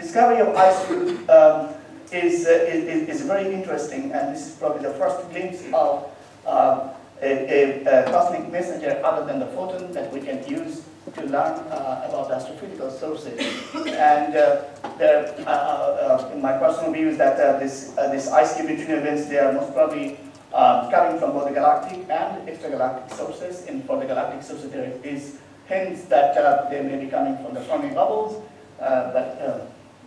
discovery of IceCube um, is, uh, is, is very interesting, and this is probably the first glimpse of uh, a, a, a, cosmic messenger other than the photon that we can use to learn uh, about astrophysical sources. And uh, there, uh, my personal view, is that this this IceCube neutrino events they are most probably coming from both the galactic and extragalactic sources. And for the galactic sources, there is hints that uh, they may be coming from the Fermi bubbles, uh, but, uh,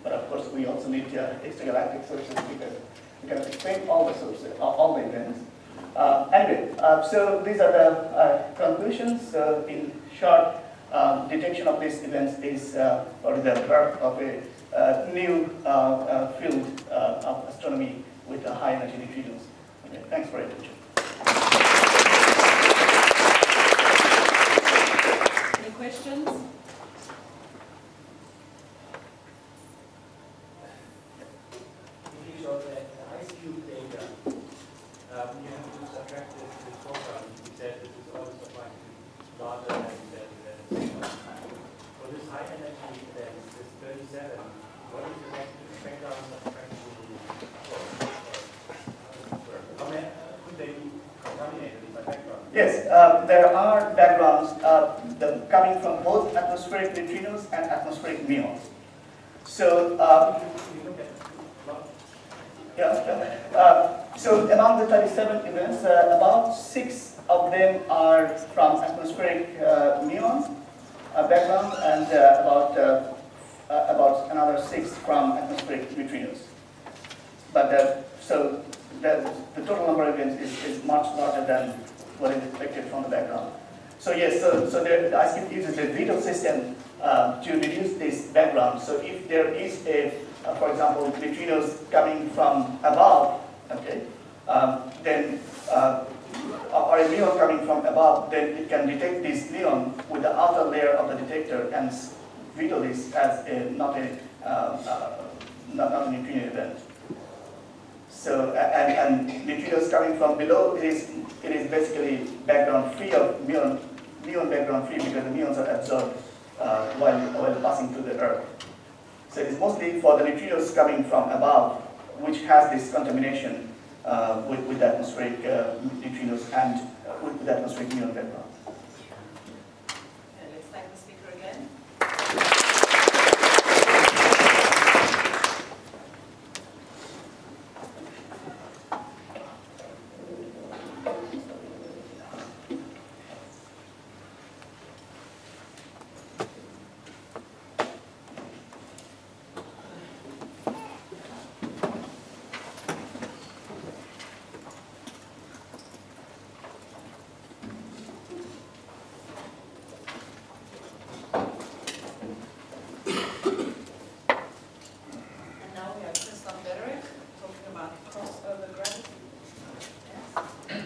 but of course we also need extragalactic sources because we cannot explain all the sources, all the events. Uh, anyway, uh, so these are the uh, conclusions. in short, um, detection of these events is uh, or the birth of a new field of astronomy with high energy neutrinos. Okay, thanks for your attention. questions? You showed that the IceCube data, um, you have to subtract it to the program. You said this is always applied to larger than than than For this high energy then this 37, what is the next spectrum subtraction? How many could they be contaminated by background? Yes, are backgrounds uh, the, coming from both atmospheric neutrinos and atmospheric muons. So, uh, yeah. Uh, so among the 37 events, uh, about six of them are from atmospheric uh, muon uh, background, and uh, about about another six from atmospheric neutrinos. But so the, the total number of events is, is much larger than what is expected from the background. So yes, so, so the, the uses the veto system uh, to reduce this background. So if there is a, uh, for example, neutrinos coming from above, okay, um, then uh, or a muon coming from above, then it can detect this muon with the outer layer of the detector and veto this as a, not a uh, uh, not, not a neutrino event. So and, and neutrinos coming from below, it is it is basically background free of muon muon background free because the muons are absorbed uh, while while passing through the Earth. So it is mostly for the neutrinos coming from above, which has this contamination uh, with, with atmospheric uh, neutrinos and uh, with, with atmospheric muon background. And let's thank the speaker again. And now we have Christof Wetterich talking about crossover gravity. Yes? There you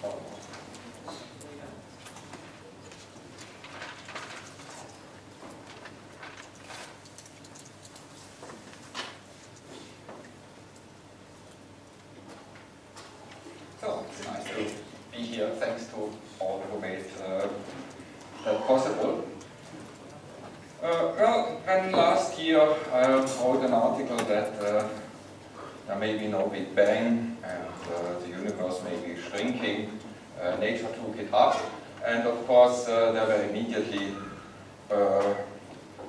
go. So, it's nice to be here. Thanks to all who made uh, that possible. Uh, well, when last year I wrote an article that uh, there may be no Big Bang and uh, the universe may be shrinking, uh, nature took it up. And of course, uh, there were immediately a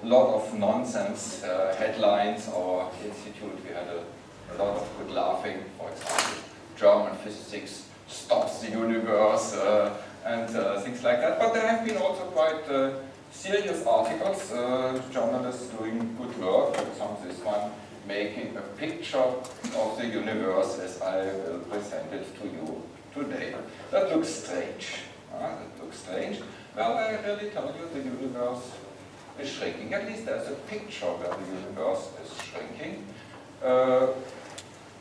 lot of nonsense uh, headlines. Our institute, we had a, a lot of good laughing, for example. German physics stops the universe uh, and uh, things like that. But there have been also quite uh, serious articles, uh, journalists doing good work. For example, this one making a picture of the universe as I will present it to you today. That looks strange. uh, that looks strange. Well, I really tell you the universe is shrinking. At least there's a picture where the universe is shrinking. Uh,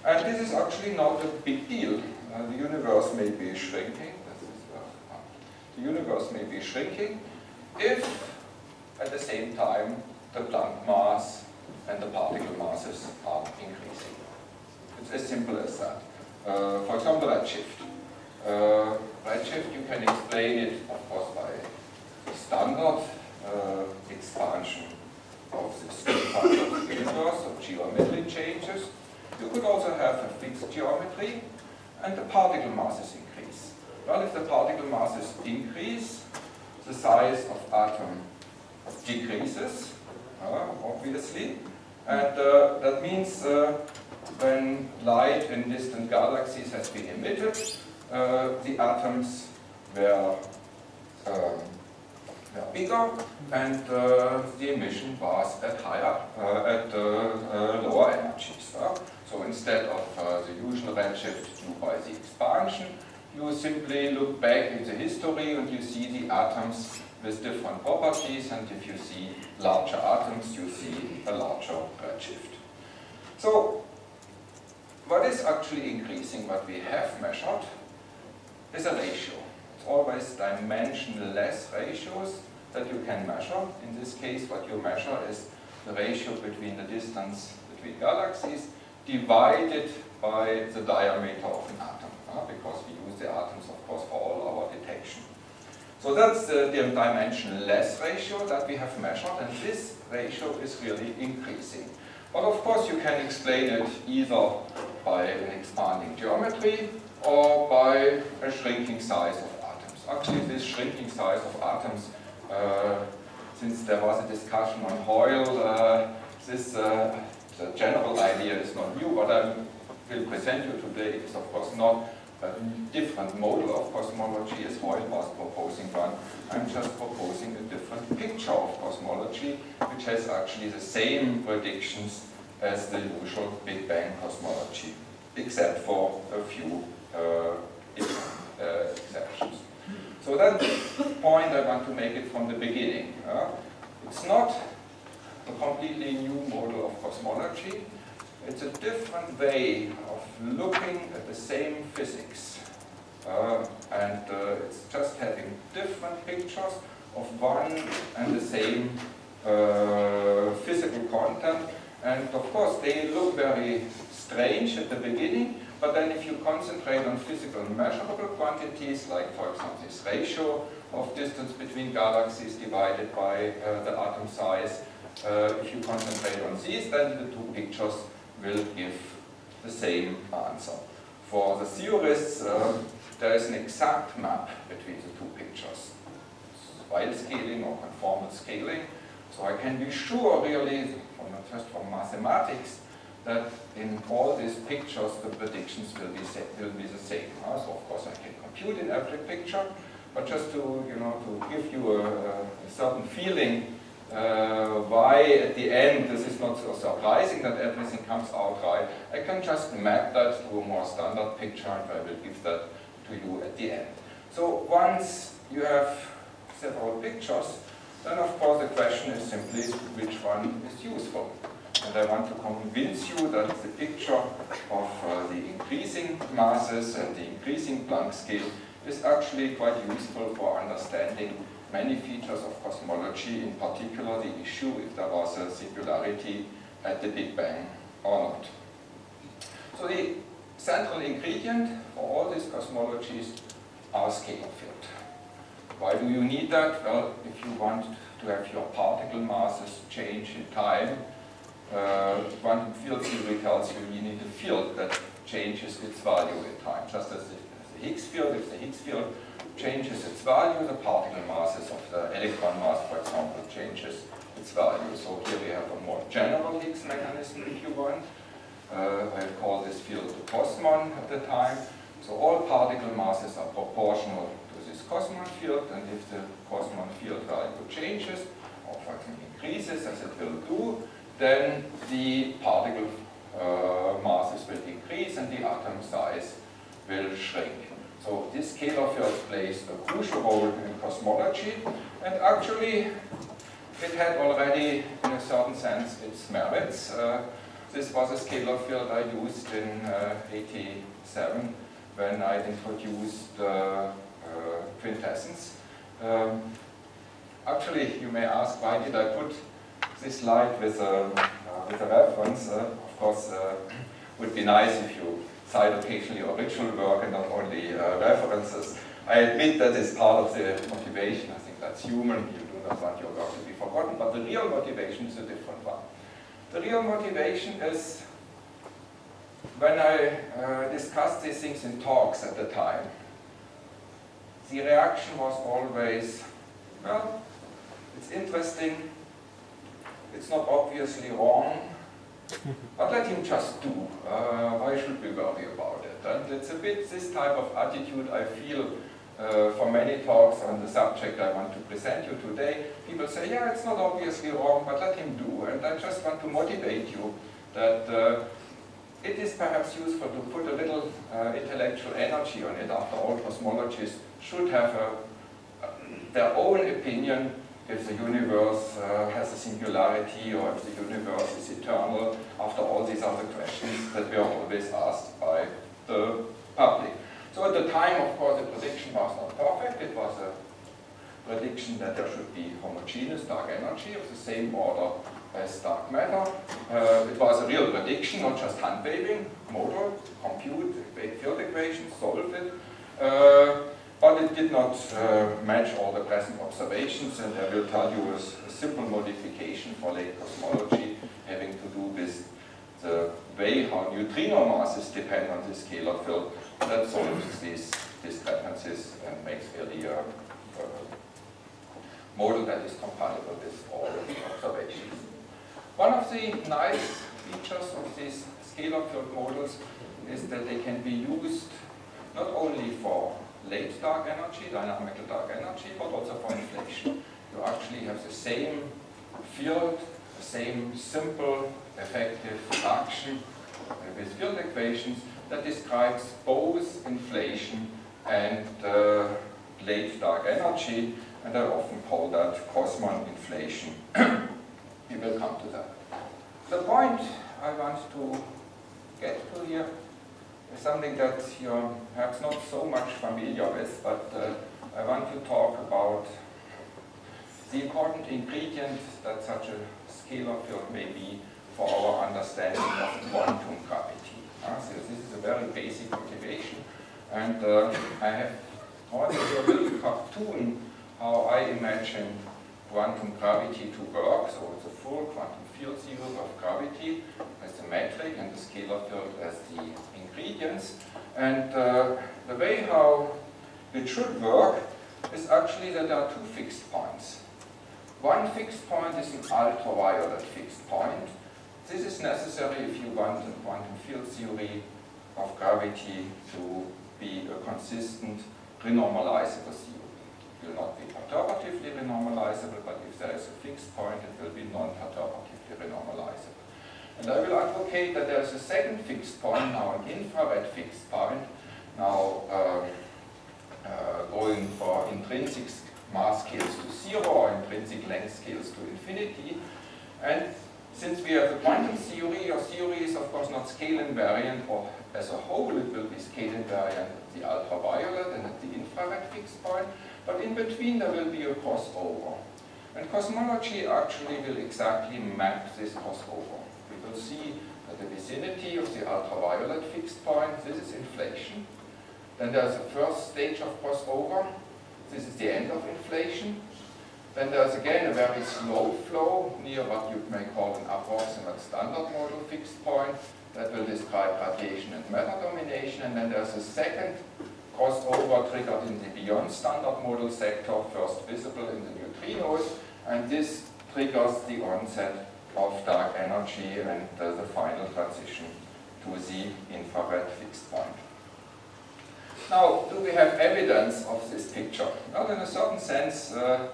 and this is actually not a big deal. Uh, the universe may be shrinking. This is, uh, the universe may be shrinking if, at the same time, the Planck mass and the particle masses are increasing. It's as simple as that. Uh, for example, redshift. Uh, redshift, you can explain it, of course, by standard uh, expansion of the universe, of geometry changes. You could also have a fixed geometry and the particle masses increase. Well, if the particle masses increase, the size of atom decreases, obviously. And uh, that means uh, when light in distant galaxies has been emitted, uh, the atoms were, um, were bigger and the emission was at higher, at lower energies. So instead of uh, the usual redshift due by the expansion, you simply look back in the history and you see the atoms with different properties and if you see larger atoms, you see a larger redshift. So what is actually increasing, what we have measured, is a ratio. It's always dimensionless ratios that you can measure. In this case, what you measure is the ratio between the distance between galaxies divided by the diameter of an atom, uh, because we use the atoms, of course, for all our. So that's the, the dimensionless ratio that we have measured, and this ratio is really increasing. But of course, you can explain it either by an expanding geometry or by a shrinking size of atoms. Actually, this shrinking size of atoms, uh, since there was a discussion on Hoyle, uh, this uh, general idea is not new. What I will present you today is of course not a different model of cosmology as Hoyle was proposing one. I'm just proposing a different picture of cosmology, which has actually the same predictions as the usual Big Bang cosmology, except for a few uh, uh, exceptions. So that point I want to make it from the beginning. Uh, it's not a completely new model of cosmology. It's a different way of looking at the same physics. Uh, and uh, it's just having different pictures of one and the same uh, physical content. And of course, they look very strange at the beginning, but then if you concentrate on physical measurable quantities, like for example this ratio of distance between galaxies divided by uh, the atom size, uh, if you concentrate on these, then the two pictures will give the same answer. For the theorists, uh, there is an exact map between the two pictures. Weyl scaling or conformal scaling. So I can be sure really, from, not just from mathematics, that in all these pictures the predictions will be, will be the same. Uh, so of course I can compute in every picture, but just to, you know, to give you a, a certain feeling uh, why at the end this is not so surprising that everything comes out right, I can just map that to a more standard picture and I will give that to you at the end. So once you have several pictures, then of course the question is simply which one is useful. And I want to convince you that the picture of uh, the increasing masses and the increasing Planck scale is actually quite useful for understanding many features of cosmology, in particular the issue if there was a singularity at the Big Bang or not. So the central ingredient for all these cosmologies are scalar field. Why do you need that? Well, if you want to have your particle masses change in time, uh, quantum field theory tells you you need a field that changes its value in time, just as the, as the Higgs field, if the Higgs field changes its value, the particle masses of the electron mass, for example, changes its value. So here we have a more general Higgs mechanism, if you want. Uh, I call this field the Cosmon at the time. So all particle masses are proportional to this Cosmon field, and if the Cosmon field value changes, or for example increases, as it will do, then the particle uh, masses will increase and the atom size will shrink. So this scalar field plays a crucial role in cosmology, and actually it had already, in a certain sense, its merits. Uh, this was a scalar field I used in uh, 87 when I introduced uh, uh, quintessence. Um, actually, you may ask, why did I put this slide with a, uh, with a reference? Uh, of course, would be nice if you cite occasionally original work and not only uh, references. I admit that is part of the motivation. I think that's human. You do not want your work to be forgotten, but the real motivation is a different one. The real motivation is when I uh, discussed these things in talks at the time, the reaction was always, well, it's interesting, it's not obviously wrong, but let him just do. Uh, why should we worry about it? And it's a bit this type of attitude I feel uh, for many talks on the subject I want to present you today. People say, yeah, it's not obviously wrong, but let him do. And I just want to motivate you that uh, it is perhaps useful to put a little uh, intellectual energy on it. After all, cosmologists should have a, their own opinion if the universe uh, has a singularity or if the universe is eternal, after all these other questions that we are always asked by the public. So at the time, of course, the prediction was not perfect. It was a prediction that there should be homogeneous dark energy of the same order as dark matter. Uh, it was a real prediction, not just hand waving, model, compute, field equations, solve it. Uh, but it did not uh, match all the present observations, and I will tell you a, a, simple modification for late cosmology having to do with the way how neutrino masses depend on the scalar field that solves these discrepancies and makes really a, a model that is compatible with all the observations. One of the nice features of these scalar field models is that they can be used not only for late dark energy, dynamical dark energy, but also for inflation. You actually have the same field, the same simple, effective action with field equations that describes both inflation and uh, late dark energy, and I often call that Cosmon inflation. we will come to that. The point I want to get to here something that you're perhaps not so much familiar with, but uh, I want to talk about the important ingredient that such a scalar field may be for our understanding of quantum gravity. Uh, so this is a very basic motivation, and uh, I have drawn a little cartoon how I imagine quantum gravity to work. So it's a full quantum field theory of gravity as the metric and the scalar field as the ingredients. And uh, the way how it should work is actually that there are two fixed points. One fixed point is an ultraviolet fixed point. This is necessary if you want a quantum field theory of gravity to be a consistent renormalizable theory. It will not be perturbatively renormalizable, but if there is a fixed point, it will be non-perturbatively renormalizable. And I will advocate that there is a second fixed point, now an infrared fixed point, now uh, uh, going for intrinsic mass scales to zero or intrinsic length scales to infinity. And since we have a quantum theory, your theory is of course not scale invariant, or as a whole it will be scale invariant at the ultraviolet and at the infrared fixed point, but in between there will be a crossover. And cosmology actually will exactly map this crossover. We will see the vicinity of the ultraviolet fixed point, this is inflation. Then there's a first stage of crossover, this is the end of inflation. Then there's again a very slow flow near what you may call an approximate standard model fixed point that will describe radiation and matter domination. And then there's a second crossover triggered in the beyond standard model sector, first visible in the neutrinos. And this triggers the onset of dark energy and uh, the final transition to the infrared fixed point. Now, do we have evidence of this picture? Well, in a certain sense, uh,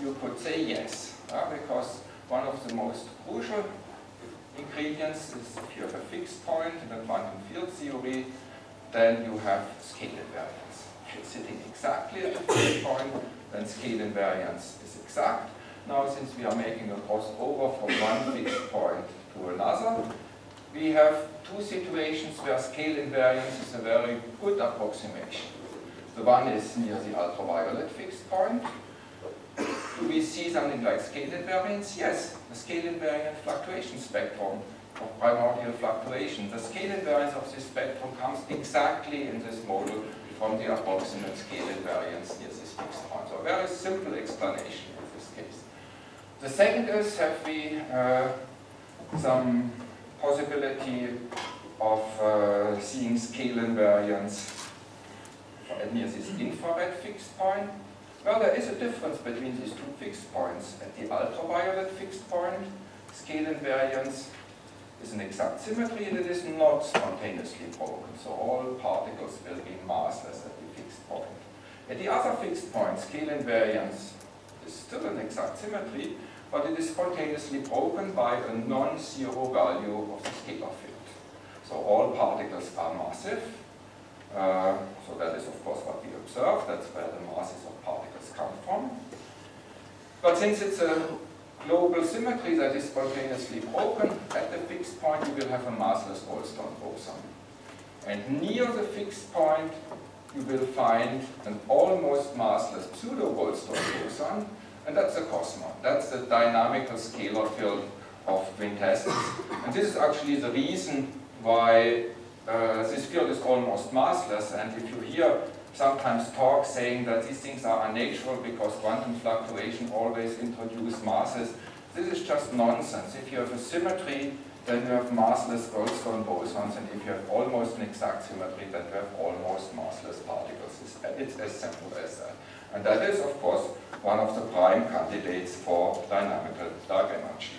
you could say yes, uh, because one of the most crucial ingredients is if you have a fixed point in a quantum field theory, then you have scale invariance. If you're sitting exactly at the fixed point, then scale invariance is exact. Now, since we are making a crossover from one fixed point to another, we have two situations where scale invariance is a very good approximation. The one is near the ultraviolet fixed point. Do we see something like scale invariance? Yes, the scale invariant fluctuation spectrum of primordial fluctuation. The scale invariance of this spectrum comes exactly in this model from the approximate scale invariance near this fixed point. So a very simple explanation. The second is, have we uh, some possibility of uh, seeing scale invariance near this infrared fixed point? Well, there is a difference between these two fixed points. At the ultraviolet fixed point, scale invariance is an exact symmetry and it is not spontaneously broken. So all particles will be massless at the fixed point. At the other fixed point, scale invariance is still an exact symmetry, but it is spontaneously broken by a non-zero value of the scalar field. So all particles are massive. Uh, so that is of course what we observe, that's where the masses of particles come from. But since it's a global symmetry that is spontaneously broken, at the fixed point you will have a massless Goldstone boson. And near the fixed point you will find an almost massless pseudo-Goldstone boson, and that's the Cosmon. That's the dynamical scalar field of quintessence. And this is actually the reason why uh, this field is almost massless. And if you hear sometimes talk saying that these things are unnatural because quantum fluctuation always introduce masses, this is just nonsense. If you have a symmetry, then you have massless Goldstone bosons, and if you have almost an exact symmetry, then you have almost massless particles. It's, it's as simple as that. And that is, of course, one of the prime candidates for dynamical dark energy.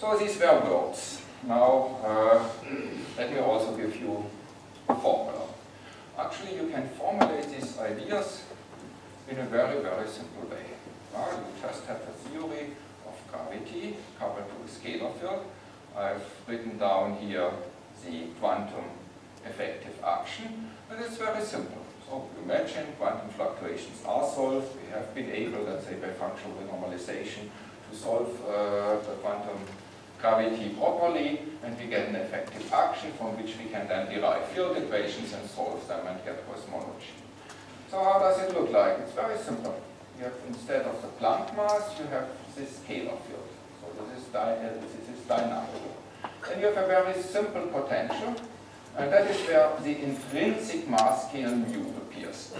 So these were words. Now, uh, let me also give you a formula. Actually, you can formulate these ideas in a very, very simple way. Uh, you just have a theory of gravity coupled to a scalar field. I've written down here the quantum effective action, and it's very simple. So imagine quantum fluctuations are solved. We have been able, let's say by functional renormalization, to solve uh, the quantum gravity properly, and we get an effective action from which we can then derive field equations and solve them and get cosmology. So how does it look like? It's very simple. You have, instead of the Planck mass, you have this scalar field. So this is, uh, this is. Then you have a very simple potential, Äh, and that is where the intrinsic mass scale mu appears.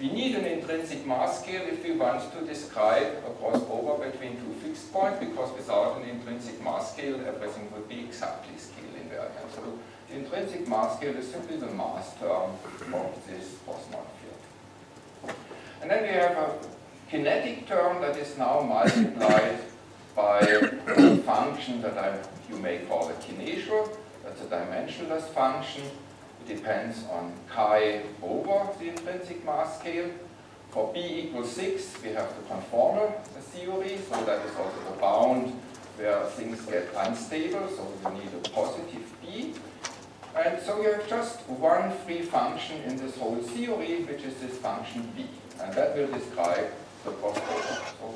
We need an intrinsic mass scale if we want to describe a crossover between two fixed points, because without an intrinsic mass scale, everything would be exactly scale invariant. So the intrinsic mass scale is simply the mass term of this Cosmon field. And then we have a kinetic term that is now multiplied by a function that I, you may call a kinetial, that's a dimensionless function. It depends on chi over the intrinsic mass scale. For b equals 6, we have the conformal theory, so that is also the bound where things get unstable, so you need a positive b. And so you have just one free function in this whole theory, which is this function b. And that will describe the crossover. So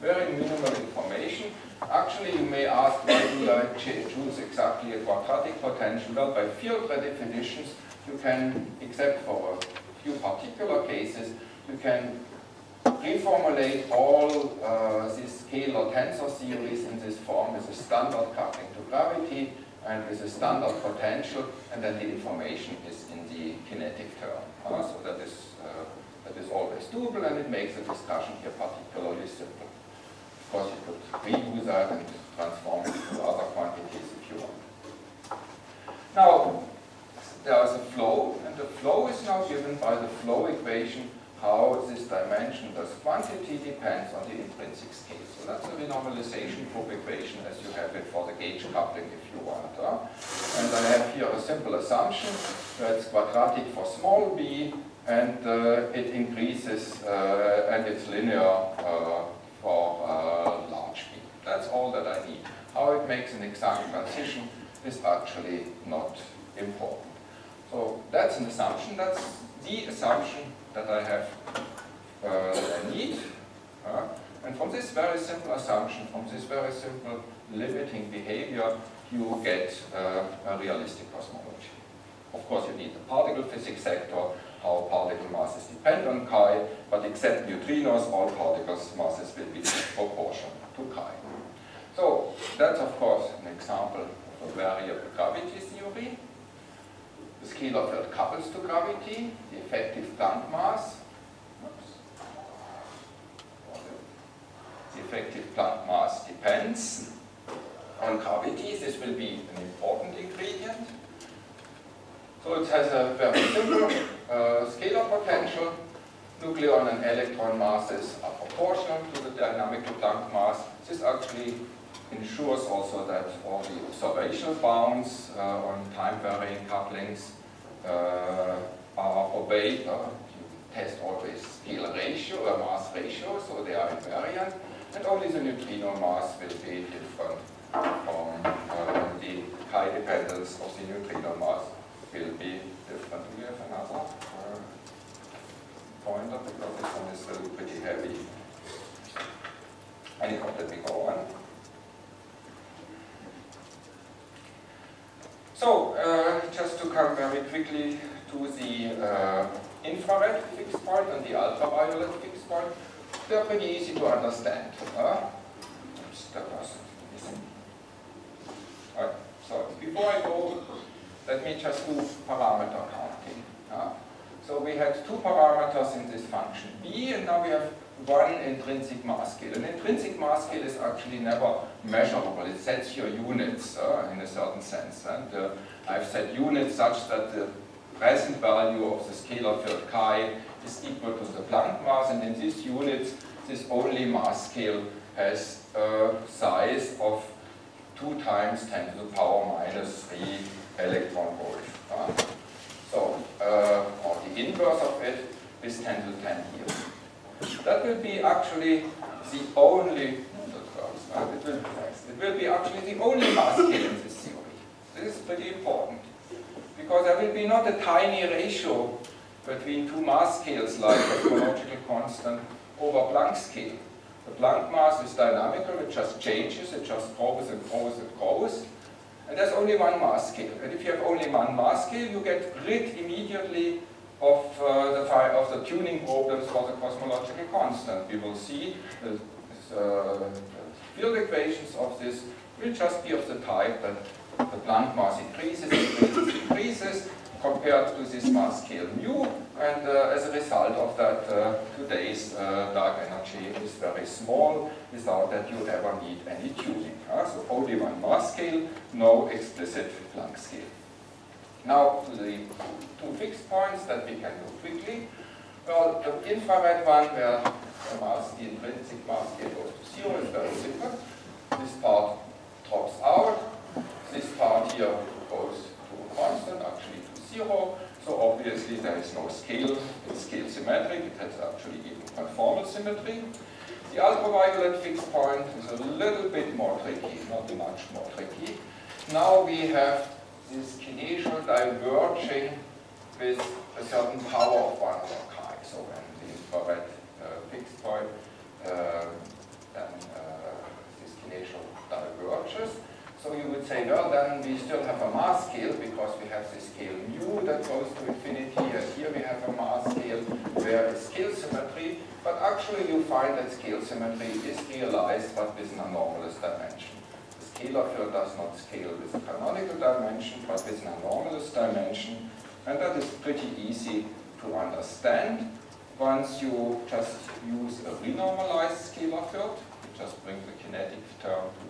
very minimal information. Actually, you may ask why do I choose exactly a quadratic potential? Well, by field redefinitions, you can, except for a few particular cases, you can reformulate all uh, these scalar tensor theories in this form with a standard coupling to gravity and with a standard potential, and then the information is in the kinetic term. Uh, so that is, uh, that is always doable, and it makes the discussion here particularly simple. Course, you could redo that and transform it to other quantities if you want. Now, there is a flow, and the flow is now given by the flow equation how this dimensionless quantity depends on the intrinsic scale. So that's a renormalization group equation as you have it for the gauge coupling if you want. And I have here a simple assumption that it's quadratic for small b and uh, it increases uh, and it's linear uh, for uh, large B. That's all that I need. How it makes an exact transition is actually not important. So that's an assumption. That's the assumption that I have uh, that I need. Uh, and from this very simple assumption, from this very simple limiting behavior, you get uh, a realistic cosmology. Of course, you need the particle physics sector, how particle masses depend on chi, but except neutrinos, all particles masses will be proportional to chi. So that's of course an example of a variable gravity theory. The scalar field couples to gravity, the effective Planck mass. Oops. The effective Planck mass depends on gravity. This will be an important ingredient. So it has a very simple uh, scalar potential. Nucleon and electron masses are proportional to the dynamic Planck mass. This actually ensures also that all the observational bounds uh, on time-varying couplings uh, are obeyed. Uh, you test always scalar ratio, or mass ratio, so they are invariant. And only the neutrino mass will be different from uh, the chi dependence of the neutrino mass be different. We another uh, pointer? Because this one is really pretty heavy. Anyhow, let me go on. So, uh, just to come very quickly to the uh, infrared fixed point and the ultraviolet fixed point, they're pretty easy to understand. Uh, that was missing. Right, so before I go let me just do parameter counting. So we had two parameters in this function b, and now we have one intrinsic mass scale. An intrinsic mass scale is actually never measurable. It sets your units uh, in a certain sense. And uh, I've set units such that the present value of the scalar field chi is equal to the Planck mass, and in these units, this only mass scale has a size of 2 times 10 to the power minus 3 electron volt. Uh, so, uh, or the inverse of it is 10 to 10 here. That will be actually the only, it, will, it will be actually the only mass scale in this theory. This is pretty important. Because there will be not a tiny ratio between two mass scales like the cosmological constant over Planck scale. The Planck mass is dynamical, it just changes, it just grows and grows and grows. And there's only one mass scale. And if you have only one mass scale, you get rid immediately of, uh, the, of the tuning problems for the cosmological constant. We will see the uh, field equations of this will just be of the type that the Planck mass increases, increases, increases, compared to this mass scale mu, and uh, as a result of that, uh, today's uh, dark energy is very small without that you ever need any tuning. so only one mass scale, no explicit Planck scale. Now to the two fixed points that we can do quickly. Well, the infrared one where the mass, the intrinsic mass scale goes to zero is very simple. This part drops out. This part here goes to a constant, actually zero. So obviously there is no scale, it's scale symmetric, it has actually even conformal symmetry. The ultraviolet fixed point is a little bit more tricky, not much more tricky. Now we have this kinetial diverging with a certain power of 1 over chi. So when the infrared uh, fixed point, uh, then uh, this kinetial diverges. So you would say, well, then we still have a mass scale because we have this scale mu that goes to infinity, and here we have a mass scale where it's scale symmetry, but actually you find that scale symmetry is realized but with an anomalous dimension. The scalar field does not scale with a canonical dimension, but with an anomalous dimension, and that is pretty easy to understand. Once you just use a renormalized scalar field, you just bring the kinetic term to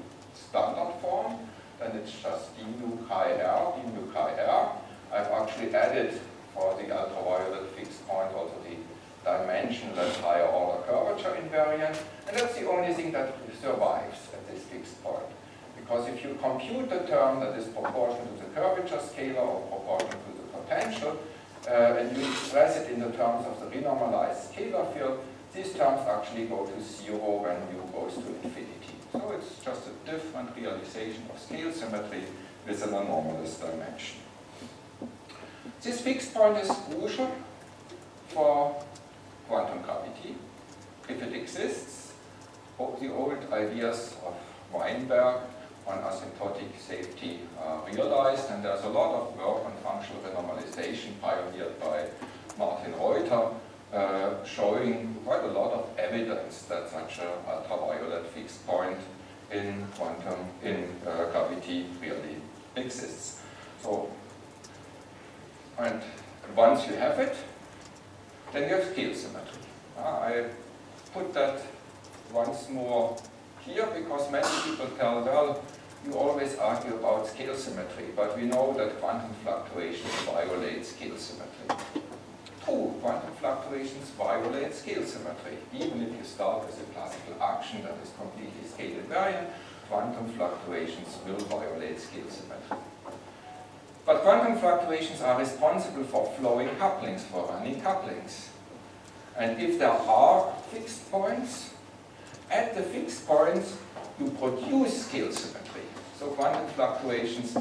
standard form, then it's just d mu chi r, d mu chi r. I've actually added for the ultraviolet fixed point also the dimensionless higher order curvature invariant, and that's the only thing that survives at this fixed point. Because if you compute the term that is proportional to the curvature scalar or proportional to the potential, uh, and you express it in the terms of the renormalized scalar field, these terms actually go to zero when u goes to infinity. So it's just a different realization of scale symmetry with an anomalous dimension. This fixed point is crucial for quantum gravity. If it exists, the old ideas of Weinberg on asymptotic safety are realized, and there's a lot of work on functional renormalization pioneered by Martin Reuter, uh, showing quite a lot of evidence that such a ultraviolet fixed point in quantum, in uh, gravity really exists. So, and once you have it, then you have scale symmetry. Uh, I put that once more here because many people tell, well, you always argue about scale symmetry, but we know that quantum fluctuations violate scale symmetry true, quantum fluctuations violate scale symmetry. Even if you start with a classical action that is completely scale invariant, quantum fluctuations will violate scale symmetry. But quantum fluctuations are responsible for flowing couplings, for running couplings. And if there are fixed points, at the fixed points, you produce scale symmetry. So quantum fluctuations,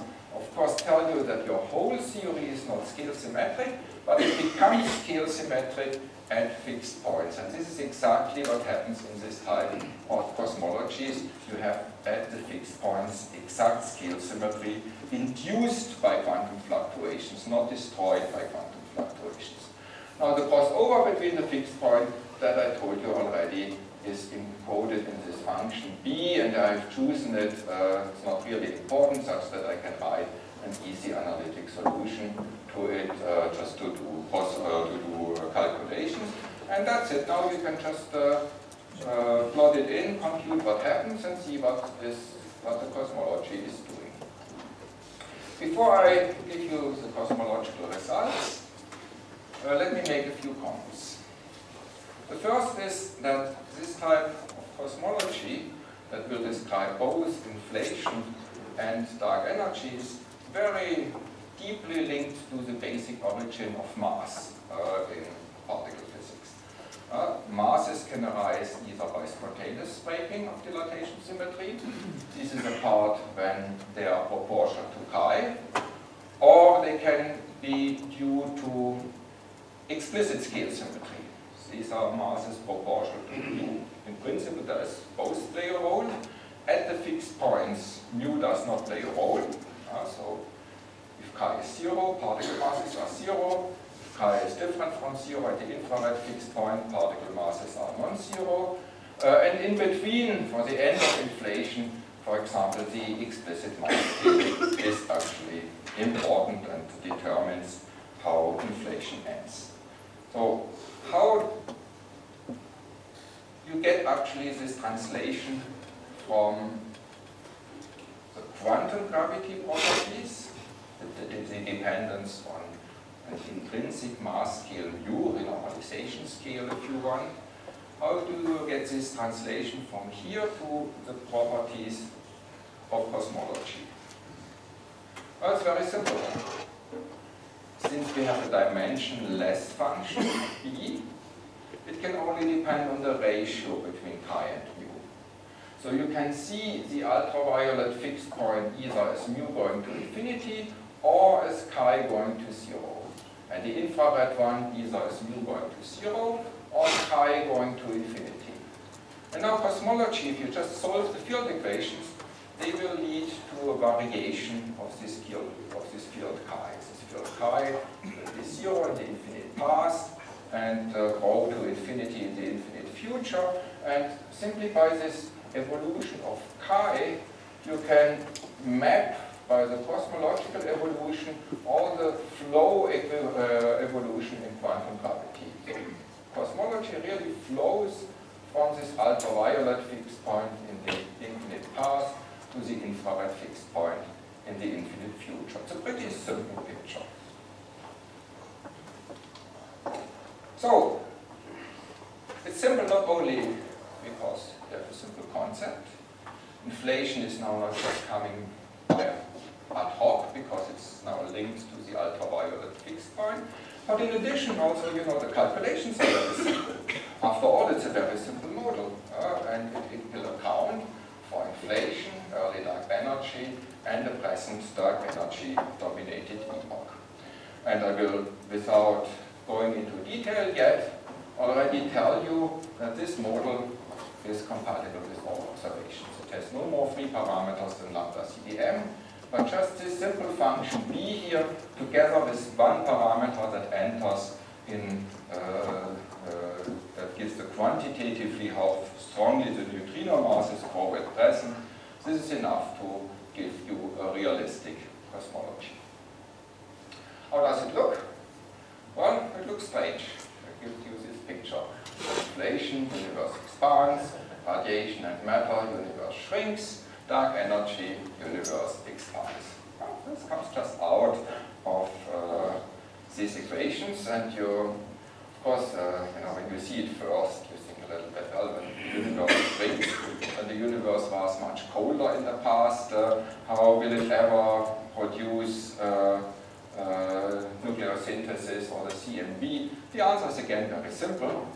course, tell you that your whole theory is not scale symmetric, but it becomes scale symmetric at fixed points. And this is exactly what happens in this type of cosmologies. You have at the fixed points exact scale symmetry induced by quantum fluctuations, not destroyed by quantum fluctuations. Now the crossover between the fixed point that I told you already is encoded in this function b, and I've chosen it, uh, it's not really important, such that I can write an easy analytic solution to it uh, just to do, uh, to do uh, calculations. And that's it. Now you can just uh, uh, plot it in, compute what happens, and see what, is, what the cosmology is doing. Before I give you the cosmological results, let me make a few comments. The first is that this type of cosmology that will describe both inflation and dark energy is very deeply linked to the basic origin of mass uh, in particle physics. Uh, masses can arise either by spontaneous breaking of dilatation symmetry, this is a part when they are proportional to chi, or they can be due to explicit scale symmetry. These are masses proportional to mu. In principle, does both play a role. At the fixed points, mu does not play a role. Uh, so if chi is zero, particle masses are zero. If chi is different from zero at the infrared fixed point, particle masses are non-zero. Uh, and in between, for the end of inflation, for example, the explicit mass is actually important and determines how inflation ends. So how you get actually this translation from quantum gravity properties, the, the, the dependence on an intrinsic mass scale mu, renormalization scale if you want. How do you get this translation from here to the properties of cosmology? Well, it's very simple. Since we have a dimensionless function, b, it can only depend on the ratio between chi and. So you can see the ultraviolet fixed point either as mu going to infinity or as chi going to zero. And the infrared one either as mu going to zero or chi going to infinity. And now cosmology, if you just solve the field equations, they will lead to a variation of this field, of this field chi. This field chi will be zero in the infinite past and uh, grow to infinity in the infinite future. And simply by this evolution of chi, you can map by the cosmological evolution all the flow uh, evolution in quantum gravity. Cosmology really flows from this ultraviolet fixed point in the infinite past to the infrared fixed point in the infinite future. It's a pretty simple picture. So, it's simple not only because have a simple concept. Inflation is now not just coming ad hoc because it's now linked to the ultraviolet fixed point. But in addition, also, you know, the calculations are very simple. After all, it's a very simple model, uh, and it, it will account for inflation, early dark energy, and the present dark energy dominated epoch. And I will, without going into detail yet, already tell you that this model is compatible with all observations. It has no more free parameters than lambda CDM, but just this simple function b here, together with one parameter that enters in, uh, uh, that gives the quantitatively how strongly the neutrino masses grow at present, this is enough to give you a realistic cosmology. How does it look? Well, it looks strange. I give you picture. Inflation, universe expands, radiation and matter, universe shrinks, dark energy, universe expands. Well, this comes just out of uh, these equations, and you, of course, uh, you know, when you see it first, you think a little bit, well, when the universe shrinks, when the universe was much colder in the past, uh, how will it ever produce uh, or the CMB? The answer is again very simple.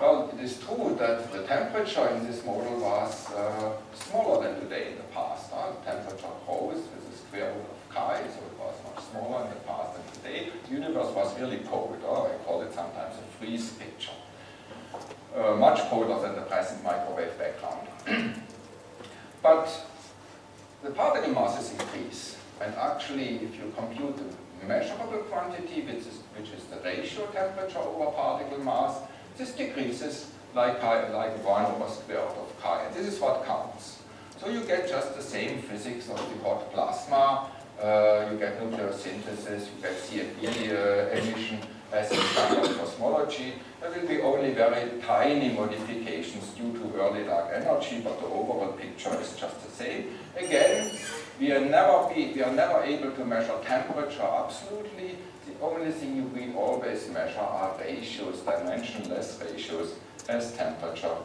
Well, it is true that the temperature in this model was uh, smaller than today in the past. The temperature rose with the square root of chi, so it was much smaller in the past than today. The universe was really cold. Uh, I call it sometimes a freeze picture. Uh, much colder than the present microwave background. but the particle masses increase. And actually, if you compute the measurable quantity, which is, which is the ratio temperature over particle mass, this decreases like, like 1 over square root of chi. And this is what counts. So you get just the same physics of the hot plasma. Uh, you get nucleosynthesis, you get CFE uh, emission as in standard cosmology. There will be only very tiny modifications due to early dark energy, but the overall picture is just the same. Again, we are never be, we are never able to measure temperature absolutely. The only thing we always measure are ratios, dimensionless ratios, as temperature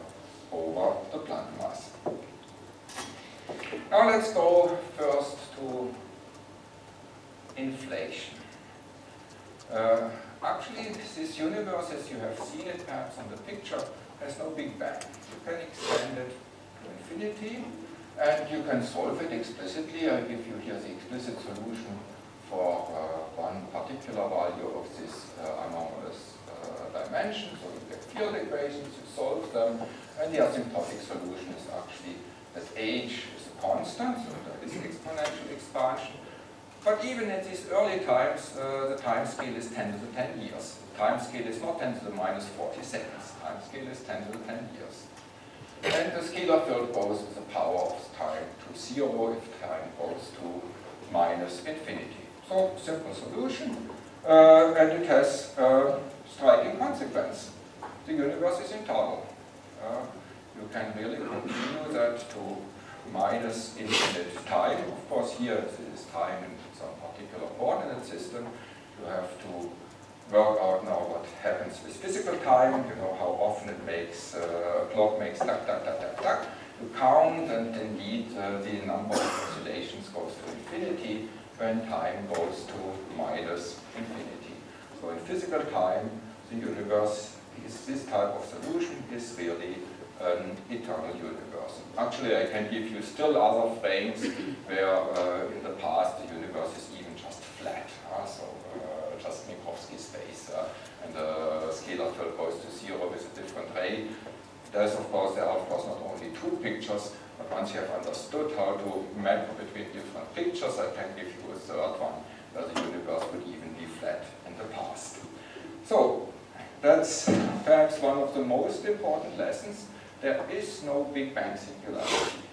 over the Planck mass. Now let's go first to inflation. Uh, actually, this universe, as you have seen it perhaps on the picture, has no big bang. You can extend it to infinity, and you can solve it explicitly. I give you here the explicit solution for uh, one particular value of this uh, anomalous uh, dimension. So you get field equations, you solve them, and the asymptotic solution is actually that h is a constant, so that is exponential expansion. But even at these early times, uh, the time scale is 10 to the 10 years. The time scale is not 10 to the minus 40 seconds. Time scale is 10 to the 10 years. And the scalar field goes with the power of time to zero if time goes to minus infinity. So, simple solution. Uh, and it has a striking consequence. The universe is internal. Uh, you can really continue that to minus infinite time. Of course, here it is time in some particular coordinate system. You have to work out now what happens with physical time, you know, how often it makes, uh, clock makes tuck, tuck, tuck, tuck, tuck. You count and indeed uh, the number of oscillations goes to infinity when time goes to minus infinity. So in physical time, the universe is this type of solution is really an eternal universe. Actually, I can give you still other frames where uh, in the past the universe is even just flat. Uh, so just Minkowski space. And the scalar field goes to zero with a different ray. There's of course, there are of course not only two pictures, but once you have understood how to map between different pictures, I can give you a third one where the universe would even be flat in the past. So, that's perhaps one of the most important lessons there is no Big Bang singularity.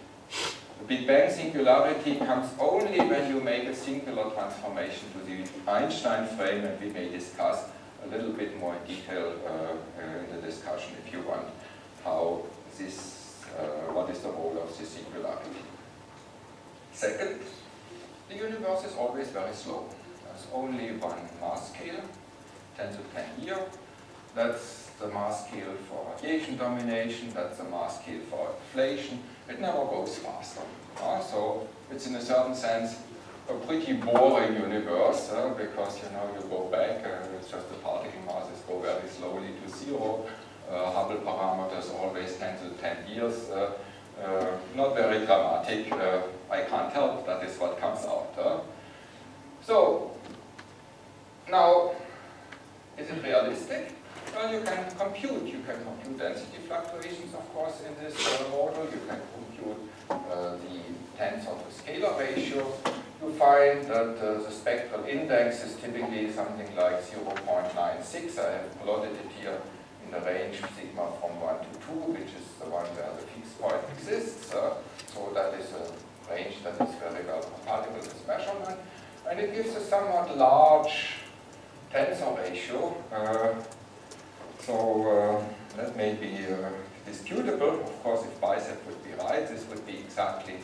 The Big Bang singularity comes only when you make a singular transformation to the Einstein frame, and we may discuss a little bit more in detail uh, uh, in the discussion if you want, how this, uh, what is the role of this singularity. Second, the universe is always very slow. There's only one mass scale, 10 to 10 year. That's the mass scale for radiation domination, that's the mass scale for inflation. It never goes faster. Uh, so it's in a certain sense a pretty boring universe uh, because you know you go back, and it's just the particle masses go very slowly to zero. Uh, Hubble parameters always 10 to 10 years. Uh, uh, not very dramatic. I can't help that is what comes out. So now, is it realistic? Well, you can compute. You can compute density fluctuations, of course, in this uh, model. You can compute uh, the tensor to scalar ratio. You find that uh, the spectral index is typically something like 0.96. I have plotted it here in the range sigma from 1 to 2, which is the one where the fixed point exists. Uh, so that is a range that is very well compatible with measurement. And it gives a somewhat large tensor ratio. So uh, that may be uh, disputable. Of course, if BICEP would be right, this would be exactly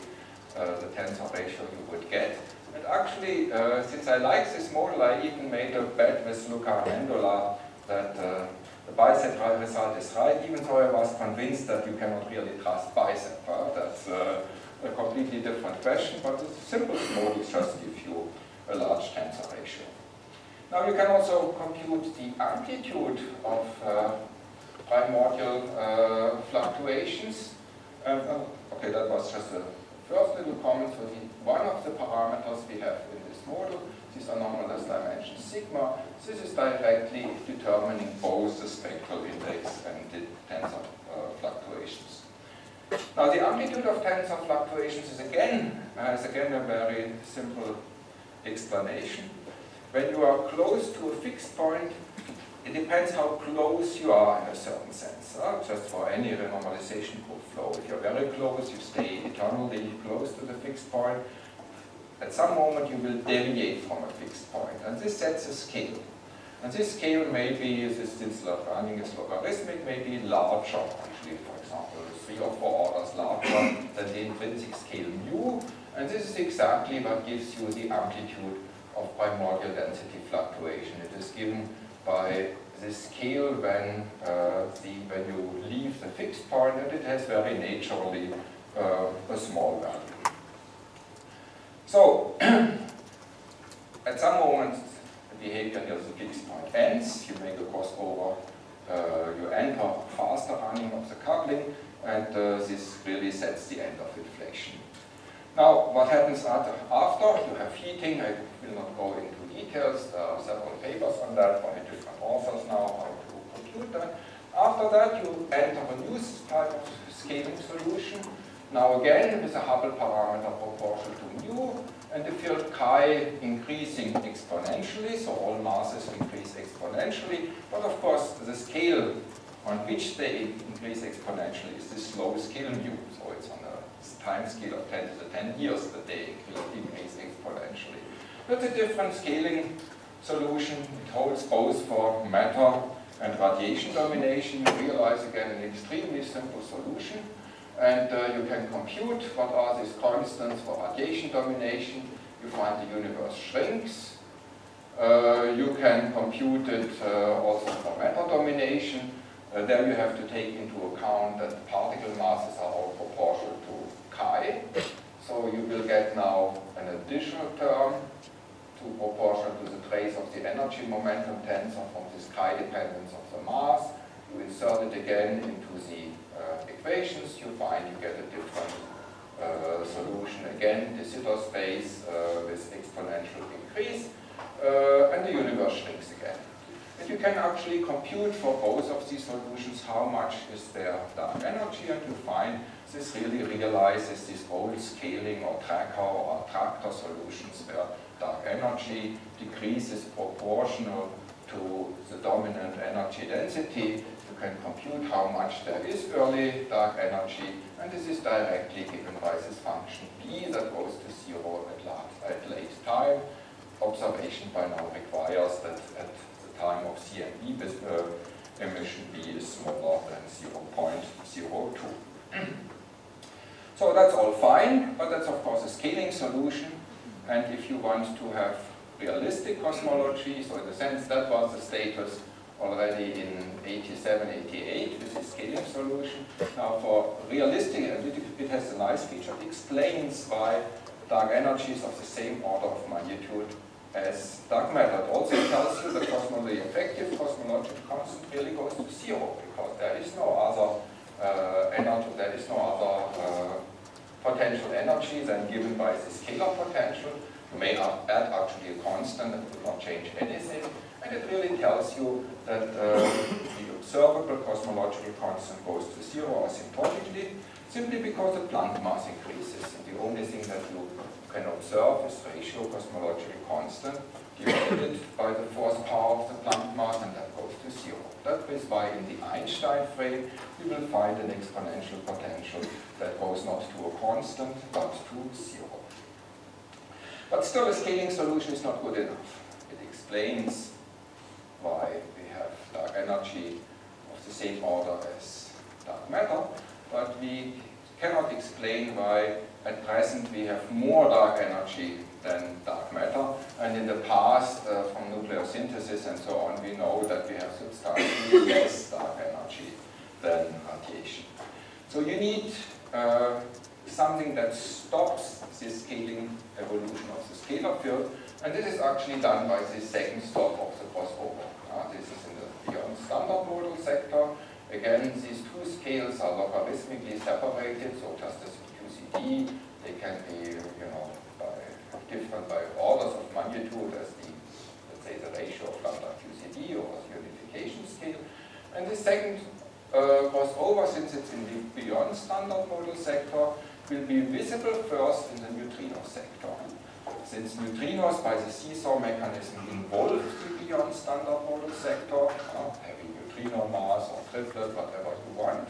uh, the tensor ratio you would get. And actually, uh, since I like this model, I even made a bet with Luca Amendola that uh, the BICEP result is right, even though I was convinced that you cannot really trust BICEP. that's uh, a completely different question, but the simplest model just give you a large tensor ratio. Now you can also compute the amplitude of uh, primordial uh, fluctuations. Um, uh, okay, that was just a first little comment. So the, one of the parameters we have in this model, this anomalous dimension sigma, this is directly determining both the spectral index and the tensor uh, fluctuations. Now the amplitude of tensor fluctuations is again, uh, is again a very simple explanation. When you are close to a fixed point, it depends how close you are in a certain sense. Uh, just for any renormalization flow. If you're very close, you stay eternally close to the fixed point. At some moment you will deviate from a fixed point, and this sets a scale. And this scale may be, since running is logarithmic, may be larger, actually, for example, three or four orders larger than the intrinsic scale mu. And this is exactly what gives you the amplitude of primordial density fluctuation. It is given by the scale when, uh, the, when you leave the fixed point, and it has very naturally uh, a small value. So, at some moment, the behavior near the fixed point ends, you make a crossover, uh, you enter faster running of the coupling, and uh, this really sets the end of inflation. Now, what happens after? You have heating. I will not go into details. There are several papers on that by different authors now, how to compute that. After that, you enter a new type of scaling solution. Now again, with a Hubble parameter proportional to mu, and the field chi increasing exponentially, so all masses increase exponentially. But of course, the scale on which they increase exponentially is this slow scale mu. So it's on a time scale of 10 to the 10 years that they increase exponentially. But a different scaling solution. It holds both for matter and radiation domination. You realize again an extremely simple solution. And uh, you can compute what are these constants for radiation domination. You find the universe shrinks. Uh, you can compute it uh, also for matter domination. Uh, there you have to take into account that particle masses are all proportional chi. So you will get now an additional term to proportional to the trace of the energy momentum tensor from this chi dependence of the mass. You insert it again into the uh, equations, you find you get a different uh, solution again, de Sitter space uh, with exponential increase, uh, and the universe shrinks again. And you can actually compute for both of these solutions how much is their dark energy, and you find this really realizes this old scaling or tracker or attractor solutions where dark energy decreases proportional to the dominant energy density. You can compute how much there is early dark energy, and this is directly given by this function b that goes to zero at, last, at late time. Observation by now requires that at the time of CMB uh, emission B is smaller than 0.02. so that's all fine, but that's of course a scaling solution. And if you want to have realistic cosmology, so in the sense that was the status already in 87, 88 with the scaling solution. Now for realistic, it has a nice feature, it explains why dark energies of the same order of magnitude as dark matter. It also tells you that cosmology effective cosmological constant really goes to zero because there is no other uh, energy, there is no other uh, potential energy than given by the scalar potential. You may add actually a constant that will not change anything. And it really tells you that uh, the observable cosmological constant goes to zero asymptotically, simply because the Planck mass increases. And the only thing that you can observe is ratio cosmological constant divided by the force power of the Planck mass, and that goes to zero. That is why in the Einstein frame we will find an exponential potential that goes not to a constant, but to zero. But still a scaling solution is not good enough. It explains why we have dark energy of the same order as dark matter, but we cannot explain why at present we have more dark energy than dark matter, and in the past, uh, from nucleosynthesis and so on, we know that we have substantially less dark energy than radiation. So you need uh, something that stops this scaling evolution of the scalar field, and this is actually done by the second stop of the crossover. Uh, this is in the beyond standard model sector. Again, these two scales are logarithmically separated, so just as QCD, they can be, you know, different by orders of magnitude as the, let's say, the ratio of lambda QCD or the unification scale. And the second uh, crossover, since it's in the beyond standard model sector, will be visible first in the neutrino sector. Since neutrinos, by the seesaw mechanism, involve the beyond standard model sector, uh, having neutrino mass or triplet, whatever you want.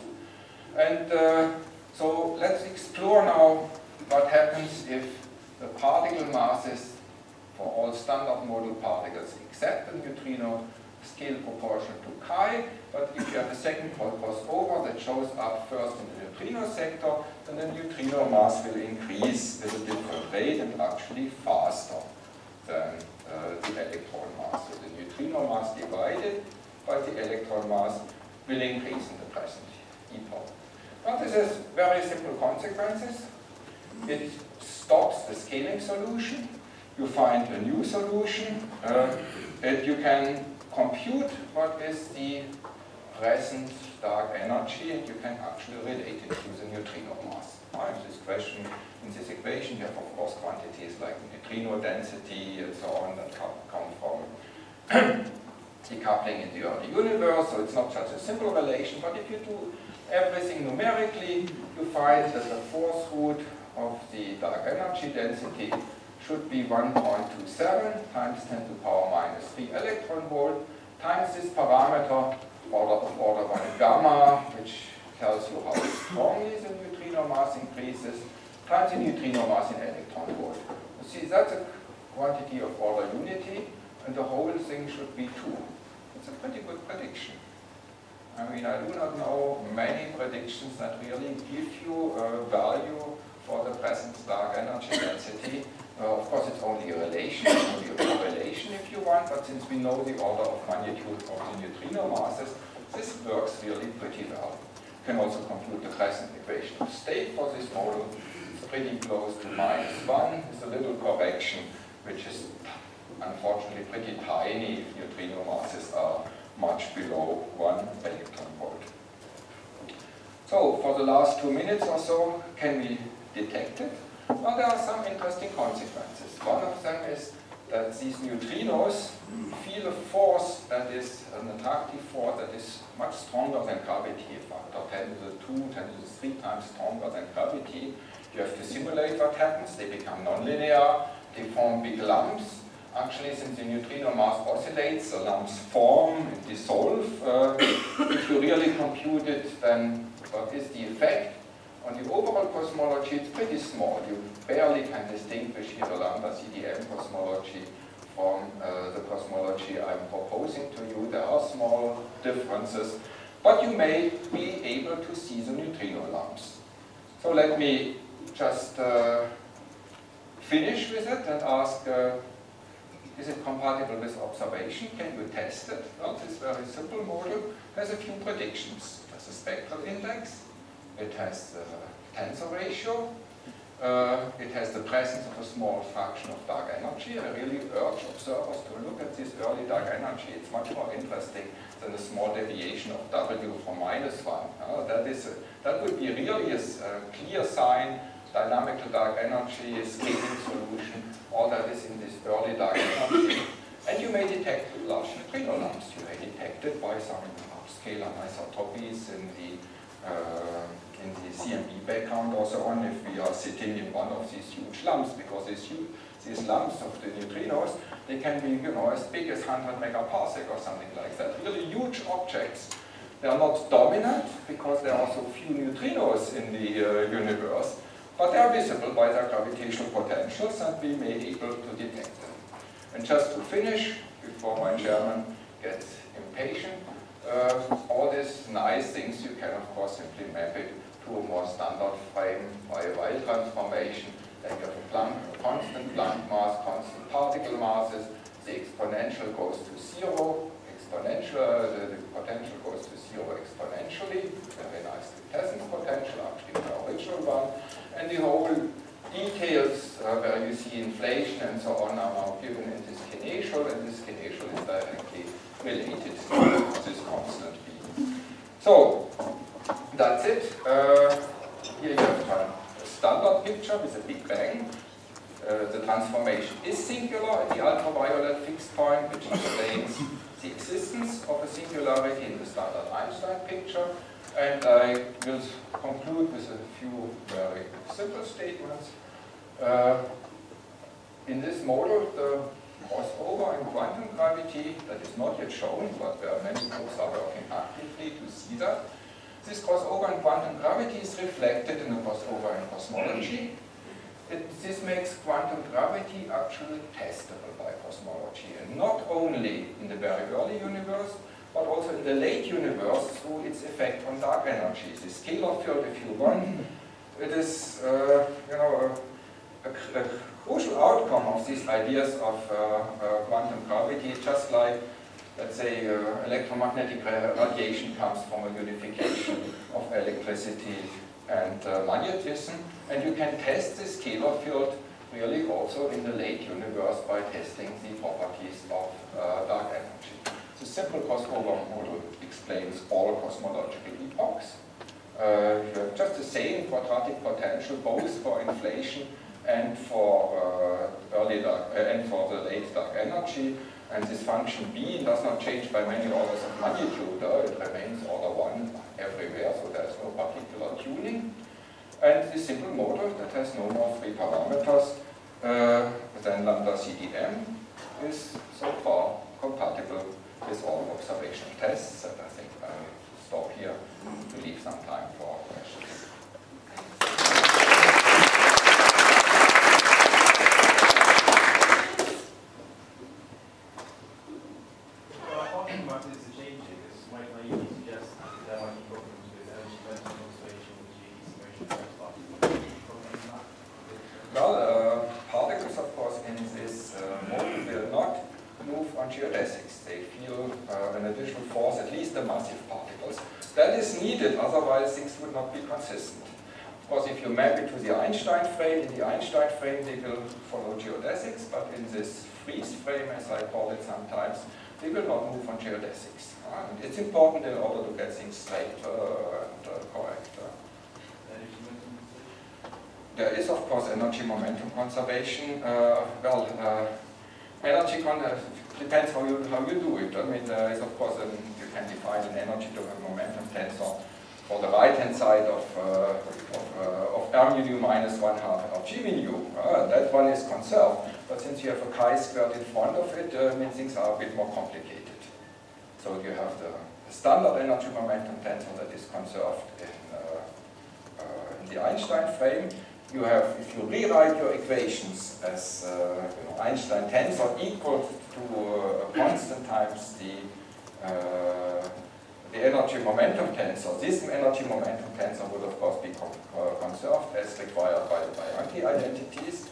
And uh, so let's explore now what happens if the particle masses for all standard model particles except the neutrino scale proportional to chi, but if you have a second crossover that shows up first in the neutrino sector, then the neutrino mass will increase with a different rate and actually faster than uh, the electron mass. So the neutrino mass divided by the electron mass will increase in the present epoch. But this has very simple consequences. It stops the scaling solution. You find a new solution. Uh, and you can compute what is the present dark energy and you can actually relate it to the neutrino mass. In this question, in this equation, you have of course quantities like neutrino density and so on that come, come from decoupling in the early universe, so it's not such a simple relation, but if you do everything numerically, you find that the fourth root of the dark energy density should be 1.27 times 10 to the power minus 3 electron volt times this parameter order of order 1 gamma, which tells you how strongly the neutrino mass increases, times the neutrino mass in electron volt. You see, that's a quantity of order unity, and the whole thing should be 2. It's a pretty good prediction. I mean, I do not know many predictions that really give you a value for the present dark energy density. Uh, of course, it's only a relation, only a correlation if you want, but since we know the order of magnitude of the neutrino masses, this works really pretty well. You can also compute the present equation of state for this model. It's pretty close to minus 1. It's a little correction, which is unfortunately pretty tiny if neutrino masses are much below 1 electron volt. So, for the last two minutes or so, can we detect it? Well, there are some interesting consequences. One of them is that these neutrinos feel a force that is an attractive force that is much stronger than gravity, factor 10 to the 2, 10 to the 3 times stronger than gravity. You have to simulate what happens. They become nonlinear. They form big lumps. Actually, since the neutrino mass oscillates, the lumps form and dissolve. Uh, if you really compute it, then what is the effect? On the overall cosmology, it's pretty small. You barely can distinguish here the lambda CDM cosmology from uh, the cosmology I'm proposing to you. There are small differences, but you may be able to see the neutrino lumps. So let me just uh, finish with it and ask, uh, is it compatible with observation? Can you test it? Well, this very simple model has a few predictions. Has a spectral index, it has the tensor ratio, uh, it has the presence of a small fraction of dark energy. I really urge observers to look at this early dark energy. It's much more interesting than a small deviation of W from minus 1. Uh, that, is a, that would be really a, a clear sign dynamical dark energy, scaling solution, all that is in this early dark energy. And you may detect large neutrino lumps. You may detect it by some scalar anisotropies in the uh, in the CMB background also on if we are sitting in one of these huge lumps because these, huge, these lumps of the neutrinos, they can be you know, as big as 100 megaparsec or something like that. Really huge objects. They are not dominant because there are so few neutrinos in the uh, universe, but they are visible by their gravitational potentials and we may be able to detect them. And just to finish, before my chairman gets impatient, uh, all these nice things you can of course simply map it to a more standard frame by a Weyl transformation. Then you have a Planck, a constant Planck mass, constant particle masses, the exponential goes to zero, exponential, the, the potential goes to zero exponentially, very nice Tesson's potential, actually the original one, and the whole details uh, where you see inflation and so on are now given in this kinetial, and this kinetial is directly related to this constant B. So, that's it. Uh, here you have a standard picture with a Big Bang. Uh, the transformation is singular at the ultraviolet fixed point, which explains the existence of a singularity in the standard Einstein picture. And I will conclude with a few very simple statements. Uh, in this model, the crossover in quantum gravity that is not yet shown, but where many groups are working actively to see that, this crossover in quantum gravity is reflected in the crossover in cosmology. It, this makes quantum gravity actually testable by cosmology. and not only in the very early universe, but also in the late universe through its effect on dark energy. The scalar field, if you want, it is, uh, you know, a, a, a, crucial outcome of these ideas of uh, uh, quantum gravity, just like, let's say, uh, electromagnetic radiation comes from a unification of electricity and uh, magnetism, and you can test this scalar field really also in the late universe by testing the properties of uh, dark energy. The simple crossover model explains all cosmological epochs. Uh, you have just the same quadratic potential both for inflation and for uh, early dark, uh, and for the late dark energy. And this function b does not change by many orders of magnitude. It remains order 1 everywhere, so there's no particular tuning. And the simple model that has no more three parameters uh, than lambda CDM is so far compatible with all observational tests, and I think I'll stop here to leave some time for questions. Well, talking about this changing, this might naively suggest that there might be problems with energy density conservation, which is very particle. Well, uh, particles, of course, in this uh, mode will not move on geodesics. They feel uh, an additional force, at least the massive particles. That is needed, otherwise things would not be consistent. Of course, if you map it to the Einstein frame, in the Einstein frame they will follow but in this freeze frame, as I call it sometimes, they will not move on geodesics. It's important in order to get things straight uh, and uh, correct. uh. There is, of course, energy momentum conservation. Uh, well, uh, energy con depends how you how you do it. I mean, there is, of course, an, you can define an energy to a momentum tensor for the right-hand side of uh, of, uh, of r mu nu minus one half of g mu. Uh, that one is conserved, but since you have a chi squared in front of it, uh, means things are a bit more complicated. So you have the standard energy momentum tensor that is conserved in, uh, uh, in the Einstein frame you have, if you rewrite your equations as uh, you know, Einstein tensor equal to uh, a constant times the, uh, the energy momentum tensor, this energy momentum tensor would of course be con conserved as required by the Bianchi identities.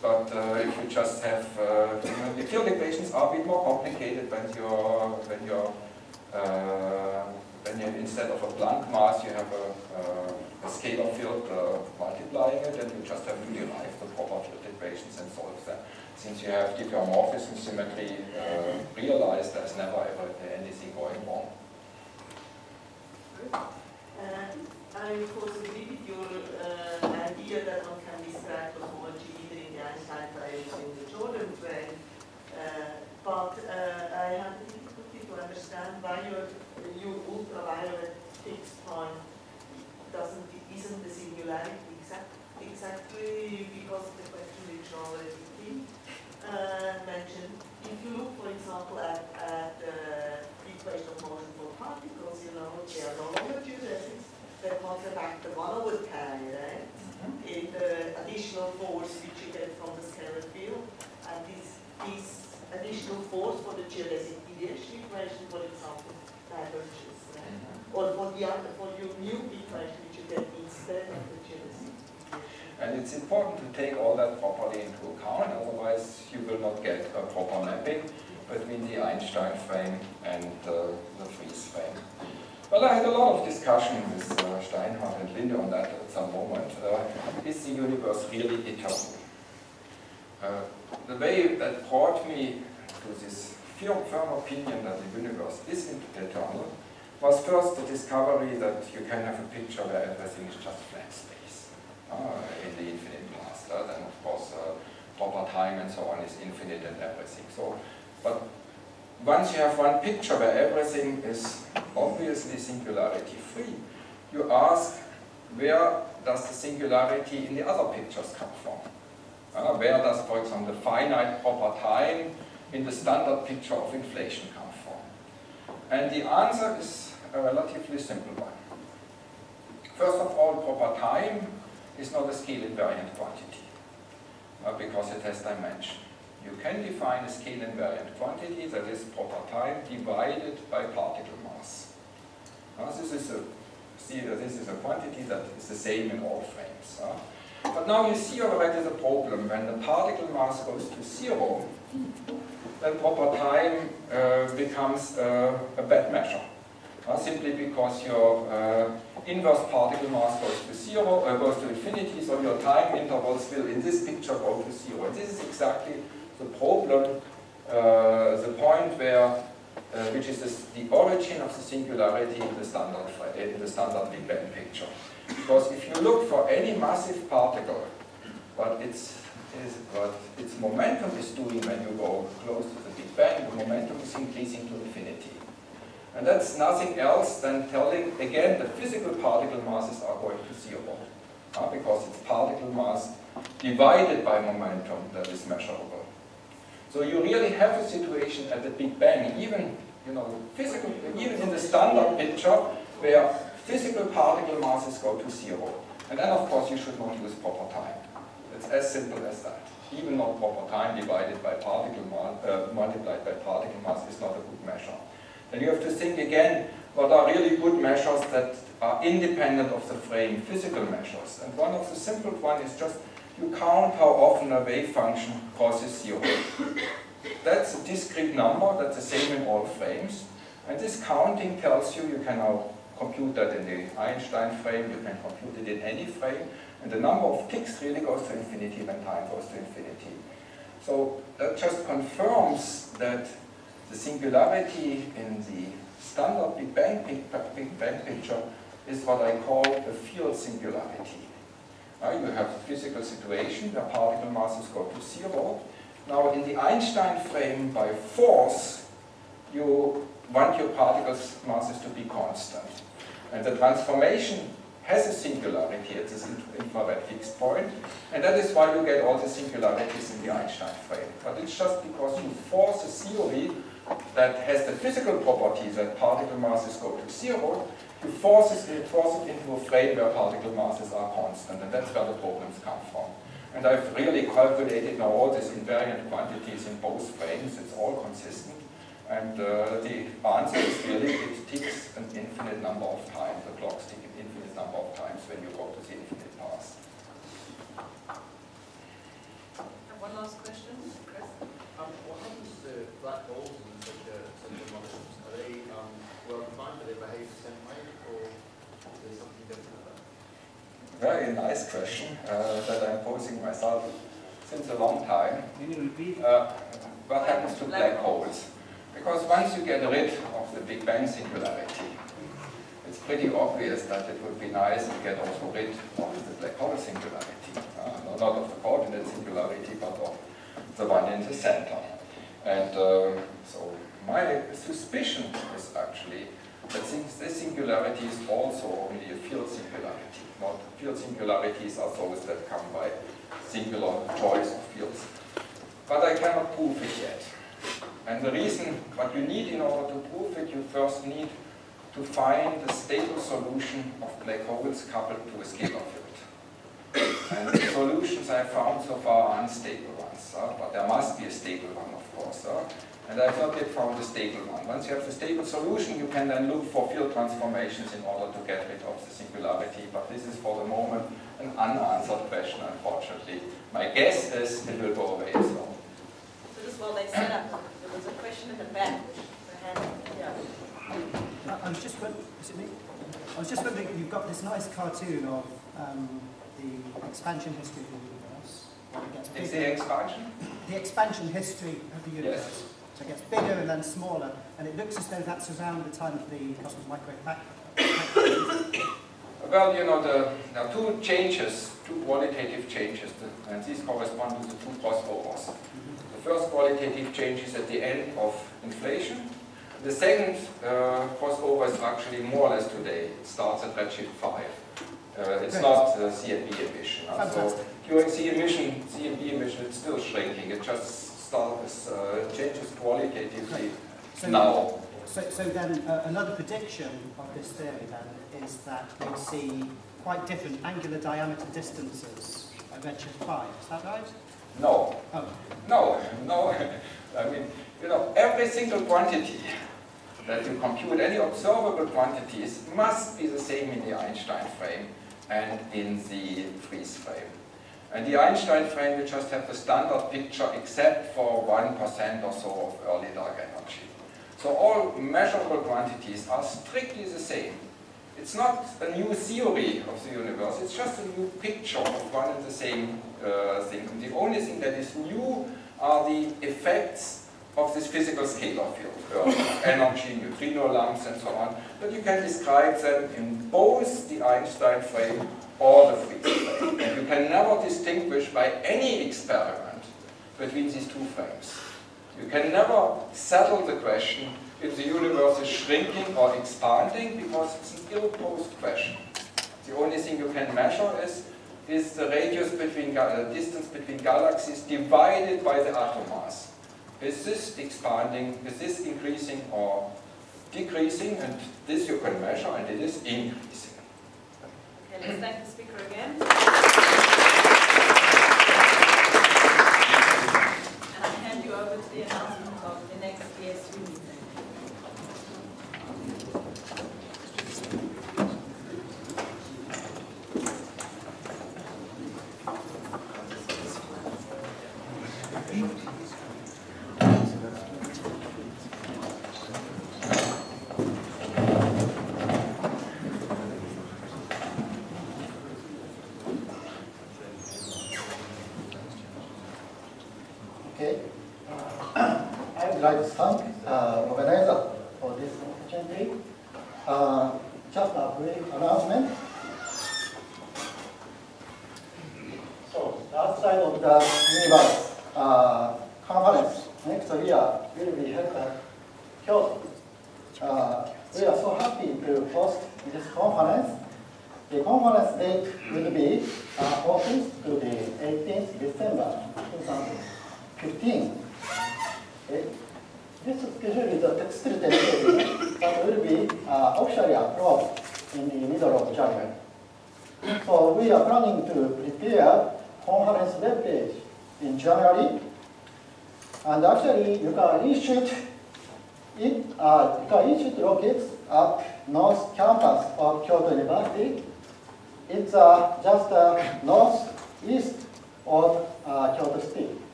But uh, if you just have, uh, the field equations are a bit more complicated when you're, when you're uh, when you, instead of a Planck mass, you have a, uh, a scalar field uh, multiplying it, and you just have to derive the proper field equations and solve them. Since you have diffeomorphism symmetry uh, realized, there's never ever anything going wrong. Uh, I of course agree with your idea that one can in the Einstein or in Jordan uh, but uh, I have difficulty to understand why your, your ultraviolet fixed point doesn't, isn't the singularity exact, exactly because of the question which already Kim uh, mentioned. If you look, for example, at, at uh, the equation of motion for particles, you know, they are no longer geodesics, they conserve the one over pi, right? In the additional force which you get from the scalar field, and this, this additional force for the geodesic deviation equation, for example, diverges, right? Or for the other, for your new equation which you get instead of the geodesic. And it's important to take all that properly into account, otherwise you will not get a proper mapping between the Einstein frame and uh, the Freeze frame. Well, I had a lot of discussion with uh, Steinhardt and Linde on that at some moment. Uh, is the universe really eternal? Uh, the way that brought me to this firm, opinion that the universe is eternal was first the discovery that you can have a picture where everything is just flat space uh, in the infinite past. Then, of course, uh, proper time and so on is infinite and everything. So, but once you have one picture where everything is obviously singularity free, you ask where does the singularity in the other pictures come from? Uh, where does, for example, the finite proper time in the standard picture of inflation come from? And the answer is a relatively simple one. First of all, proper time is not a scale invariant quantity uh, because it has dimension. You can define a scale invariant quantity that is proper time divided by particle mass. Now this is a see that this is a quantity that is the same in all frames. Uh. But now you see already the problem when the particle mass goes to zero, then proper time uh, becomes uh, a bad measure. Uh, simply because your uh, inverse particle mass goes to zero, uh, goes to infinity, so your time intervals will in this picture go to zero. And this is exactly the problem, uh, the point where uh, which is the origin of the singularity in the standard in the standard Big Bang picture. Because if you look for any massive particle, what its is what its momentum is doing when you go close to the Big Bang, the momentum is increasing to infinity. And that's nothing else than telling, again, the physical particle masses are going to zero. Uh, because it's particle mass divided by momentum that is measurable. So you really have a situation at the Big Bang, even you know, physical, even in the standard picture, where physical particle masses go to zero. And then, of course, you should not use proper time. It's as simple as that. Even not proper time divided by particle mass, uh, multiplied by particle mass is not a good measure. Then you have to think again, what are really good measures that are independent of the frame, physical measures. And one of the simple ones is just you count how often a wave function crosses zero. That's a discrete number, that's the same in all frames. And this counting tells you, you can now compute that in the Einstein frame, you can compute it in any frame, and the number of ticks really goes to infinity when time goes to infinity. So that just confirms that the singularity in the standard Big Bang, Big Bang picture is what I call a field singularity. You have a physical situation where particle masses go to zero. Now in the Einstein frame, by force, you want your particles masses to be constant. And the transformation has a singularity at this infrared fixed point, and that is why you get all the singularities in the Einstein frame. But it's just because you force a theory that has the physical property that particle masses go to zero, you force it, force it into a frame where particle masses are constant, and that's where the problems come from. And I've really calculated now all these invariant quantities in both frames, it's all consistent. And uh, the answer is really it ticks an infinite number of times, the clocks tick an infinite number of times when you go to the infinite path. And one last question, Chris? Um, what happens to black holes in such a, such a model? Are they um, well defined? Do they behave the same way, or is there something different about it? Very nice question uh, that I'm posing myself since a long time. Uh, what happens to black holes? Because once you get rid of the Big Bang singularity, it's pretty obvious that it would be nice to get also rid of the black hole singularity. Uh, not of the coordinate singularity, but of the one in the center. And uh, so my suspicion is actually that this singularity is also only a field singularity. Not field singularities are those that come by singular choice of fields. But I cannot prove it yet. And the reason, what you need in order to prove it, you first need to find the stable solution of black holes coupled to a scalar field. And the solutions I found so far are unstable ones, uh, but there must be a stable one, of course. Uh, and I've not yet found a stable one. Once you have the stable solution, you can then look for field transformations in order to get rid of the singularity, but this is for the moment an unanswered question, unfortunately. My guess is it will go away as well. So this is while they set up there was a question in the back, yeah. I was just is it me? I was just wondering, you've got this nice cartoon of um, the expansion history of the universe. It gets. It's the expansion? The expansion history of the universe. Yes. So it gets bigger and then smaller, and it looks as though that's around the time of the cosmic microwave background. Well, you know, the, there are two changes, two qualitative changes, and these correspond to the two crossovers. The first qualitative change is at the end of inflation. The second uh, crossover is actually more or less today. It starts at redshift 5. Uh, it's Great. not uh, CMB emission. So during the emission, CMB emission, it's still shrinking. It just starts, uh, changes qualitatively so, now. So, so then uh, another prediction of this theory then is that we see quite different angular diameter distances at redshift 5. Is that right? No. Oh. No, no. I mean, you know, every single quantity that you compute, any observable quantities, must be the same in the Einstein frame and in the Freeze frame. And the Einstein frame, you just have the standard picture except for 1% or so of early dark energy. So all measurable quantities are strictly the same. It's not a new theory of the universe, it's just a new picture of one and the same uh, thing. And the only thing that is new are the effects of this physical scalar field, uh, energy, neutrino lumps and so on, but you can describe them in both the Einstein frame or the frame. And you can never distinguish by any experiment between these two frames. You can never settle the question if the universe is shrinking or expanding because it's an ill-posed question. The only thing you can measure is, is the radius between, the uh, distance between galaxies divided by the atom mass. Is this expanding, is this increasing or decreasing? And this you can measure and it is increasing. Okay, let's thank the speaker again.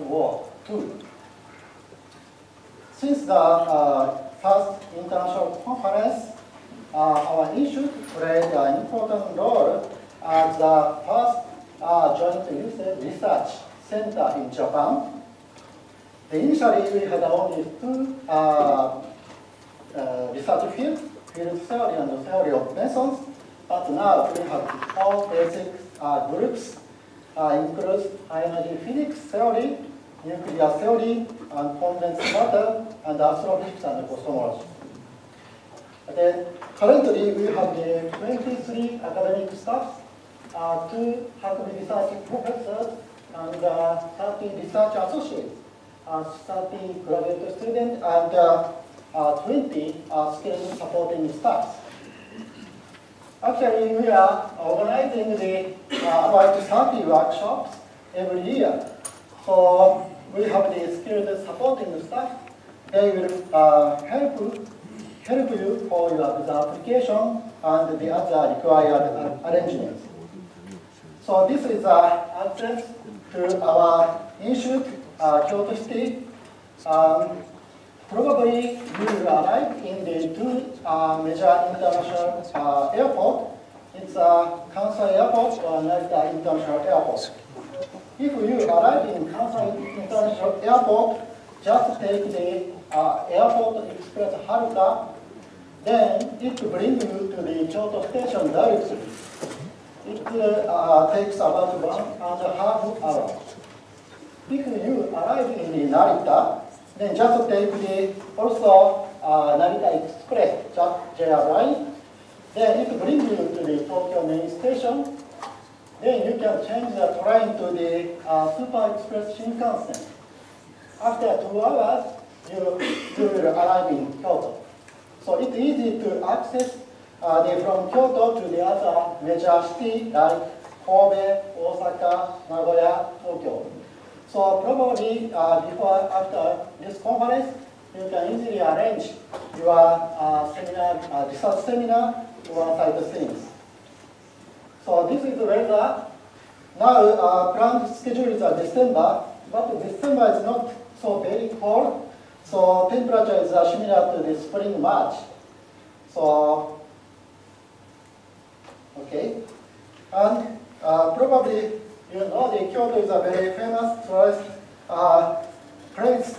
War II. Since the uh, first international conference, uh, our institute played an important role as the first uh, joint research center in Japan. Initially, we had only two uh, uh, research fields, field theory and theory of mesons, but now we have four basic uh, groups, uh, high energy physics theory, nuclear theory, and condensed matter, and astrophysics and cosmology. Then currently we have the 23 academic staff, uh, two Hakuri research professors, and uh, 30 research associates, uh, 30 graduate students, and uh, uh, 20 uh, skilled supporting staff. Actually, we are organizing the uh, about 30 workshops every year. So we have the skilled supporting staff. They will uh, help help you for your the application and the other required arrangements. So this is uh, access to our institute, uh, Kyoto City. Um, probably you will arrive in the two uh, major international uh, airport. It's uh, Kansai Airport or Narita International Airport. If you arrive in Kansai International Airport, just take the uh, Airport Express Haruka, then it will bring you to the Kyoto station directly. It uh, takes about one and a half hour. If you arrive in the Narita, then just take the also uh, Narita Express, just JR line. Then it brings you to the Tokyo main station. Then you can change the train to the uh, Super Express Shinkansen. After two hours, you, you will arrive in Kyoto. So it's easy to access uh, the, from Kyoto to the other major city like Kobe, Osaka, Nagoya, Tokyo. So probably uh, before, after this conference, you can easily arrange your uh, seminar, uh, research seminar, your sightseeing. So this is the weather. Now uh, planned schedule is uh, December, but December is not so very cold. So temperature is uh, similar to the spring March. So okay, and uh, probably you know the Kyoto is a very famous tourist uh, place.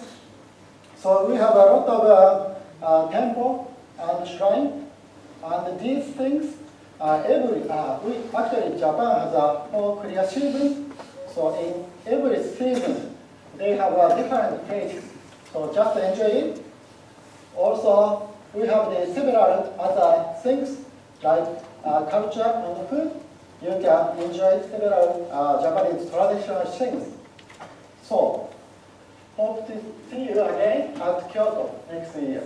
So we have a lot of uh, temple and shrine, and these things uh, every uh, we actually Japan has a more clear season. So in every season they have a different place. So just enjoy it. Also, we have the several other things like uh, culture and food. You can enjoy several uh, Japanese traditional things. So, hope to see you again at Kyoto next year.